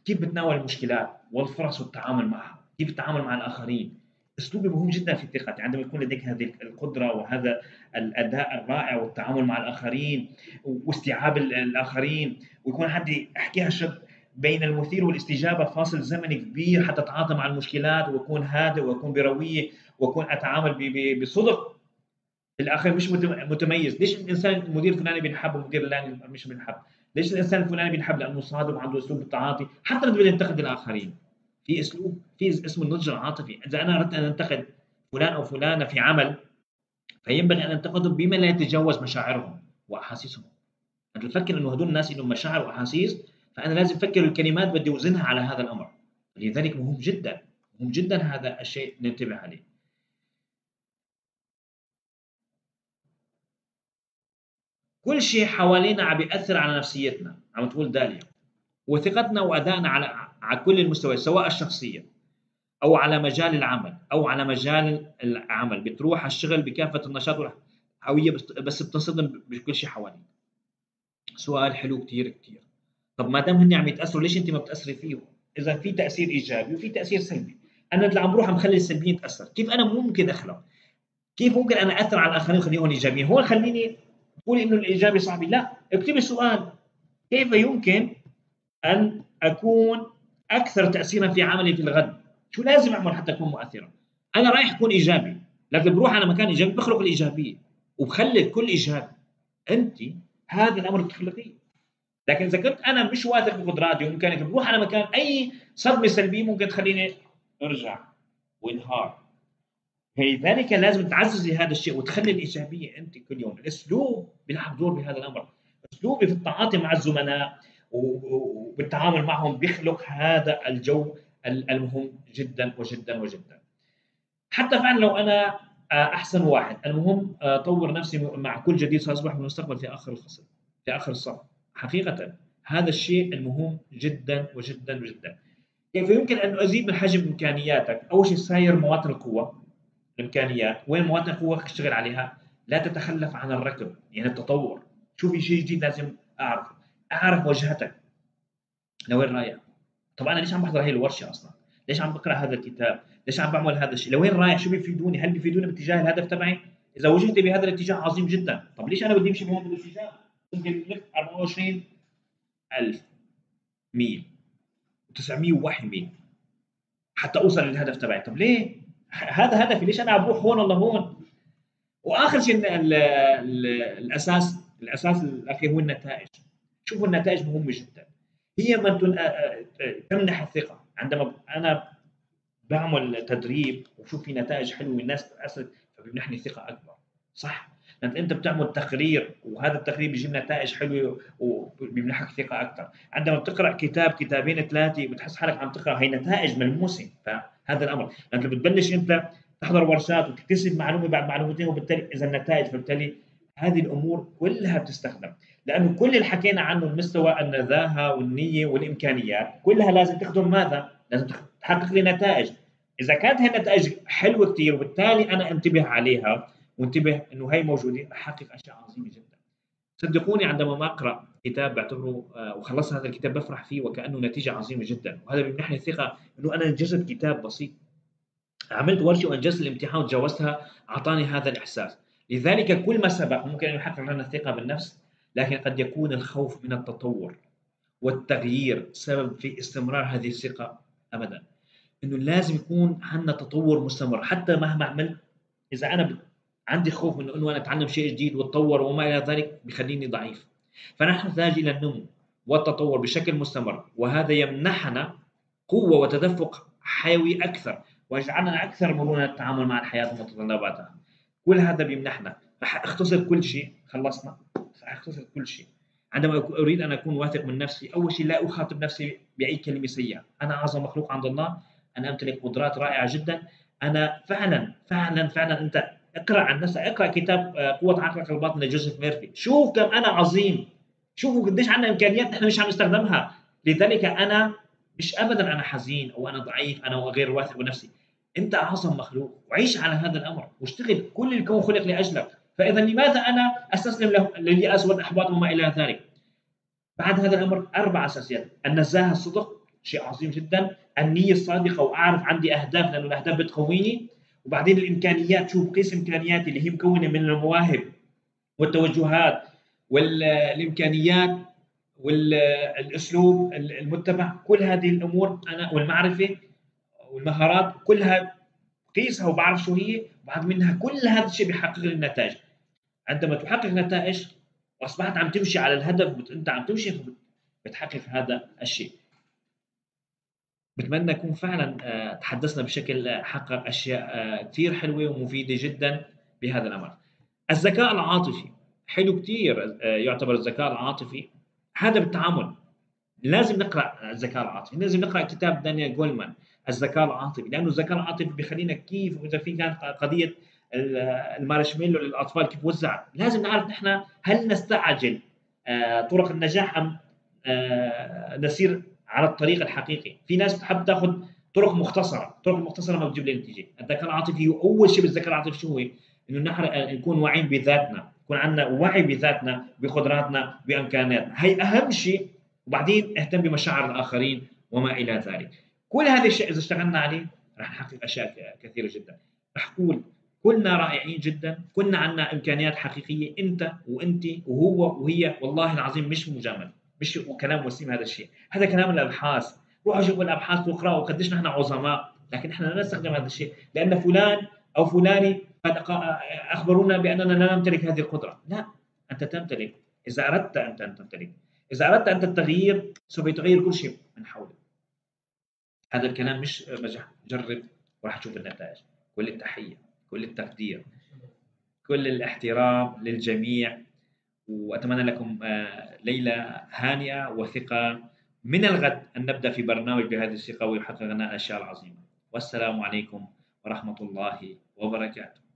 كيف بتناول المشكلات والفرص والتعامل معها كيف تتعامل مع الآخرين. اسلوبي مهم جدا في ثقتي عندما يكون لديك هذه القدرة وهذا الأداء الرائع والتعامل مع الآخرين واستيعاب الآخرين ويكون عندي احكيها شد بين المثير والاستجابة فاصل زمني كبير حتى اتعاطى مع المشكلات واكون هادئ واكون برويه واكون أتعامل بصدق. الآخر مش متميز. ليش الإنسان المدير الفلاني بينحب والمدير الفلاني مش بينحب؟ ليش الإنسان الفلاني بينحب؟ لأنه صادق وعنده أسلوب التعاطي. حتى لما ينتقد الآخرين في أسلوب في اسمه النضج العاطفي. إذا أنا أردت أن أنتقد فلان أو فلانة في عمل فينبغي أن أنتقدهم بما لا يتجاوز مشاعرهم وأحاسيسهم. أنت تفكر إنه هدول الناس لهم مشاعر وأحاسيس فأنا لازم أفكر الكلمات بدي أوزنها على هذا الأمر. لذلك مهم جدا مهم جدا هذا الشيء ننتبه عليه. كل شيء حوالينا عم بيأثر على نفسيتنا. عم تقول داليا. وثقتنا وأدائنا على على كل المستويات سواء الشخصية أو على مجال العمل أو على مجال العمل. بتروح على الشغل بكافة النشاط والحيوية بس بتصدم بكل شيء حواليك. سؤال حلو كثير كثير طب ما دام هن عم يتأثروا ليش أنت ما بتأثري فيهم؟ إذا في تأثير إيجابي وفي تأثير سلبي، أنا اللي عم بروح عم خلي السلبيين يتأثر، كيف أنا ممكن أخلق؟ كيف ممكن أنا أثر على الآخرين وخليهم إيجابيين؟ هون خليني تقول إنه الايجابي صعب، لا، اكتبي سؤال كيف يمكن أن أكون أكثر تاثيرا في عملي في الغد؟ شو لازم أعمل حتى أكون مؤثرا؟ أنا رايح أكون إيجابي. لكن بروح على مكان إيجابي بخلق الإيجابية. وبخلي الكل ايجابي أنت هذا الأمر بتخلقيه. لكن إذا كنت أنا مش واثق بقدراتي وامكانياتي بروح على مكان أي صدمة سلبية ممكن تخليني أرجع وإنهار. فلذلك لازم تعززي هذا الشيء وتخلي الإيجابية انت كل يوم. الأسلوب بيلعب دور بهذا الأمر. اسلوبي في التعاطي مع الزملاء وبالتعامل معهم بيخلق هذا الجو المهم جدا وجدا وجدا. حتى فعلا لو أنا آه، أحسن واحد. المهم آه، طور نفسي مع كل جديد ساصبح في المستقبل في آخر الفصل في آخر الصف. حقيقة هذا الشيء المهم جدا وجدا وجدا. كيف يمكن أن أزيد من حجم إمكانياتك؟ أول شيء ساير مواطن القوة. الامكانيات وين مواطن القوه اشتغل عليها؟ لا تتخلف عن الركض يعني التطور. شوفي شيء جديد لازم أعرفه. أعرف وجهتك. لوين رايح. طب أنا ليش عم بحضر هي الورشة أصلا؟ ليش عم بقرأ هذا الكتاب؟ ليش عم بعمل هذا الشيء؟ لوين رايح؟ شو بيفيدوني؟ هل بيفيدوني باتجاه الهدف تبعي؟ إذا وجهتي بهذا الاتجاه عظيم جدا. طب ليش أنا بدي أمشي بهذا الاتجاه؟ ممكن لف 24 ألف ميل. 901 ميل. حتى أوصل للهدف تبعي. طب ليه؟ هذا هدفي. ليش أنا عم بروح هون ولا هون؟ وآخر شيء الأساس الأساس الأخير هو النتائج. شوفوا النتائج مهمة جدا. هي من تمنح الثقة. عندما أنا بعمل تدريب وشوف في نتائج حلوة والناس تاثرت فبيمنحني ثقة أكبر. صح؟ لأن أنت بتعمل تقرير وهذا التقرير بيجيب نتائج حلوة وبيمنحك ثقة أكثر عندما بتقرأ كتاب كتابين ثلاثة بتحس حالك عم تقرأ هي نتائج ملموسه فهذا الأمر. لأنك بتبلش أنت تحضر ورشات وتكتسب معلومة بعد معلومتين وبالتالي إذا النتائج فبالتالي هذه الأمور كلها بتستخدم. لأنه كل اللي حكينا عنه المستوى النزاهة والنية والإمكانيات كلها لازم تخدم ماذا؟ لازم تحقق لي نتائج. إذا كانت هي النتائج حلوة كثير وبالتالي أنا أنتبه عليها وانتبه انه هي موجودة احقق أشياء عظيمة جدا. صدقوني عندما ما اقرا كتاب بعتبره آه، وخلصت هذا الكتاب بفرح فيه وكأنه نتيجة عظيمة جدا. وهذا بيمنحني الثقه إنه أنا انجزت كتاب بسيط. عملت ورشة وأنجزت الامتحان وتجاوزتها أعطاني هذا الإحساس. لذلك كل ما سبق ممكن أن يحقق لنا الثقة بالنفس لكن قد يكون الخوف من التطور والتغيير سبب في استمرار هذه الثقة ابدا. إنه لازم يكون عندنا تطور مستمر حتى مهما عملت إذا أنا عندي خوف من إنه أنا أتعلم شيء جديد وأتطور وما إلى ذلك بخليني ضعيف. فنحن نحتاج إلى النمو والتطور بشكل مستمر وهذا يمنحنا قوة وتدفق حيوي أكثر ويجعلنا أكثر مرونة التعامل مع الحياة ومتطلباتها كل هذا بيمنحنا. رح أختصر كل شيء. خلصنا. رح أختصر كل شيء. عندما أريد أن أكون واثق من نفسي أول شيء لا أخاطب نفسي بأي كلمة سيئة. أنا أعظم مخلوق عند الله. أنا أمتلك قدرات رائعة جدا. أنا فعلا فعلا فعلا أنت أقرأ عن نفسك أقرأ كتاب آه، قوة عقلك الباطن لجوزيف ميرفي. شوف كم أنا عظيم. شوفوا قديش عندنا إمكانيات نحن مش عم نستخدمها. لذلك أنا مش ابدا أنا حزين أو أنا ضعيف أنا غير واثق بنفسي. أنت أعظم مخلوق. وعيش على هذا الأمر. واشتغل كل الكون خلق لأجلك. فاذا لماذا أنا أستسلم للياس والاحباط وما إلى ذلك؟ بعد هذا الأمر أربع أساسيات. النزاهة الصدق شيء عظيم جدا. النية الصادقة وأعرف عندي أهداف لأنه الأهداف بتقويني. وبعدين الإمكانيات شوف قيس امكانياتي اللي هي مكونة من المواهب والتوجهات والإمكانيات والأسلوب المتبع. كل هذه الأمور أنا والمعرفة والمهارات كلها قيسها وبعرف شو هي وبعد منها كل هذا الشيء بيحقق لي النتائج. عندما تحقق نتائج وأصبحت عم تمشي على الهدف انت عم تمشي بتحقق هذا الشيء. بتمنى نكون فعلا آه، تحدثنا بشكل حقق أشياء آه، كثير حلوة ومفيدة جدا بهذا الأمر. الذكاء العاطفي حلو كثير آه، يعتبر الذكاء العاطفي. هذا بالتعامل. لازم نقرأ الذكاء العاطفي، لازم نقرأ كتاب دانيال جولمان الذكاء العاطفي. لأنه الذكاء العاطفي بيخلينا كيف واذا في كانت قضية المارشميلو للأطفال كيف وزع لازم نعرف نحن هل نستعجل طرق النجاح أم نسير على الطريق الحقيقي. في ناس بتحب تاخذ طرق مختصرة الطرق المختصره ما بتجيب لي نتيجة. الذكاء العاطفي أول شيء بالذكاء العاطفي شو هو؟ إنه نحن نكون واعيين بذاتنا يكون عندنا وعي بذاتنا بقدراتنا بامكاناتنا هي أهم شيء. وبعدين اهتم بمشاعر الآخرين وما إلى ذلك. كل هذا الشيء إذا اشتغلنا عليه رح نحقق أشياء كثيرة جدا. رح أقول كلنا رائعين جدا كلنا عندنا إمكانيات حقيقية أنت وانت وهو وهي والله العظيم مش مجاملة. مش كلام وسيم هذا الشيء. هذا كلام الأبحاث. روحوا شوفوا الأبحاث واقراوا قديش نحن عظماء. لكن إحنا لا نستخدم هذا الشيء. لأن فلان أو فلاني قد أخبرونا بأننا لا نمتلك هذه القدرة. لا أنت تمتلك. إذا أردت انت أن تمتلك. إذا أردت انت التغيير سوف تغير كل شيء من حولك. هذا الكلام مش مزح جرب وراح تشوف النتائج. كل التحية كل التقدير كل الاحترام للجميع. وأتمنى لكم آه، ليلة هانئه وثقة من الغد أن نبدأ في برنامج بهذه الثقة ويحقق لنا الاشياء العظيمه والسلام عليكم ورحمة الله وبركاته.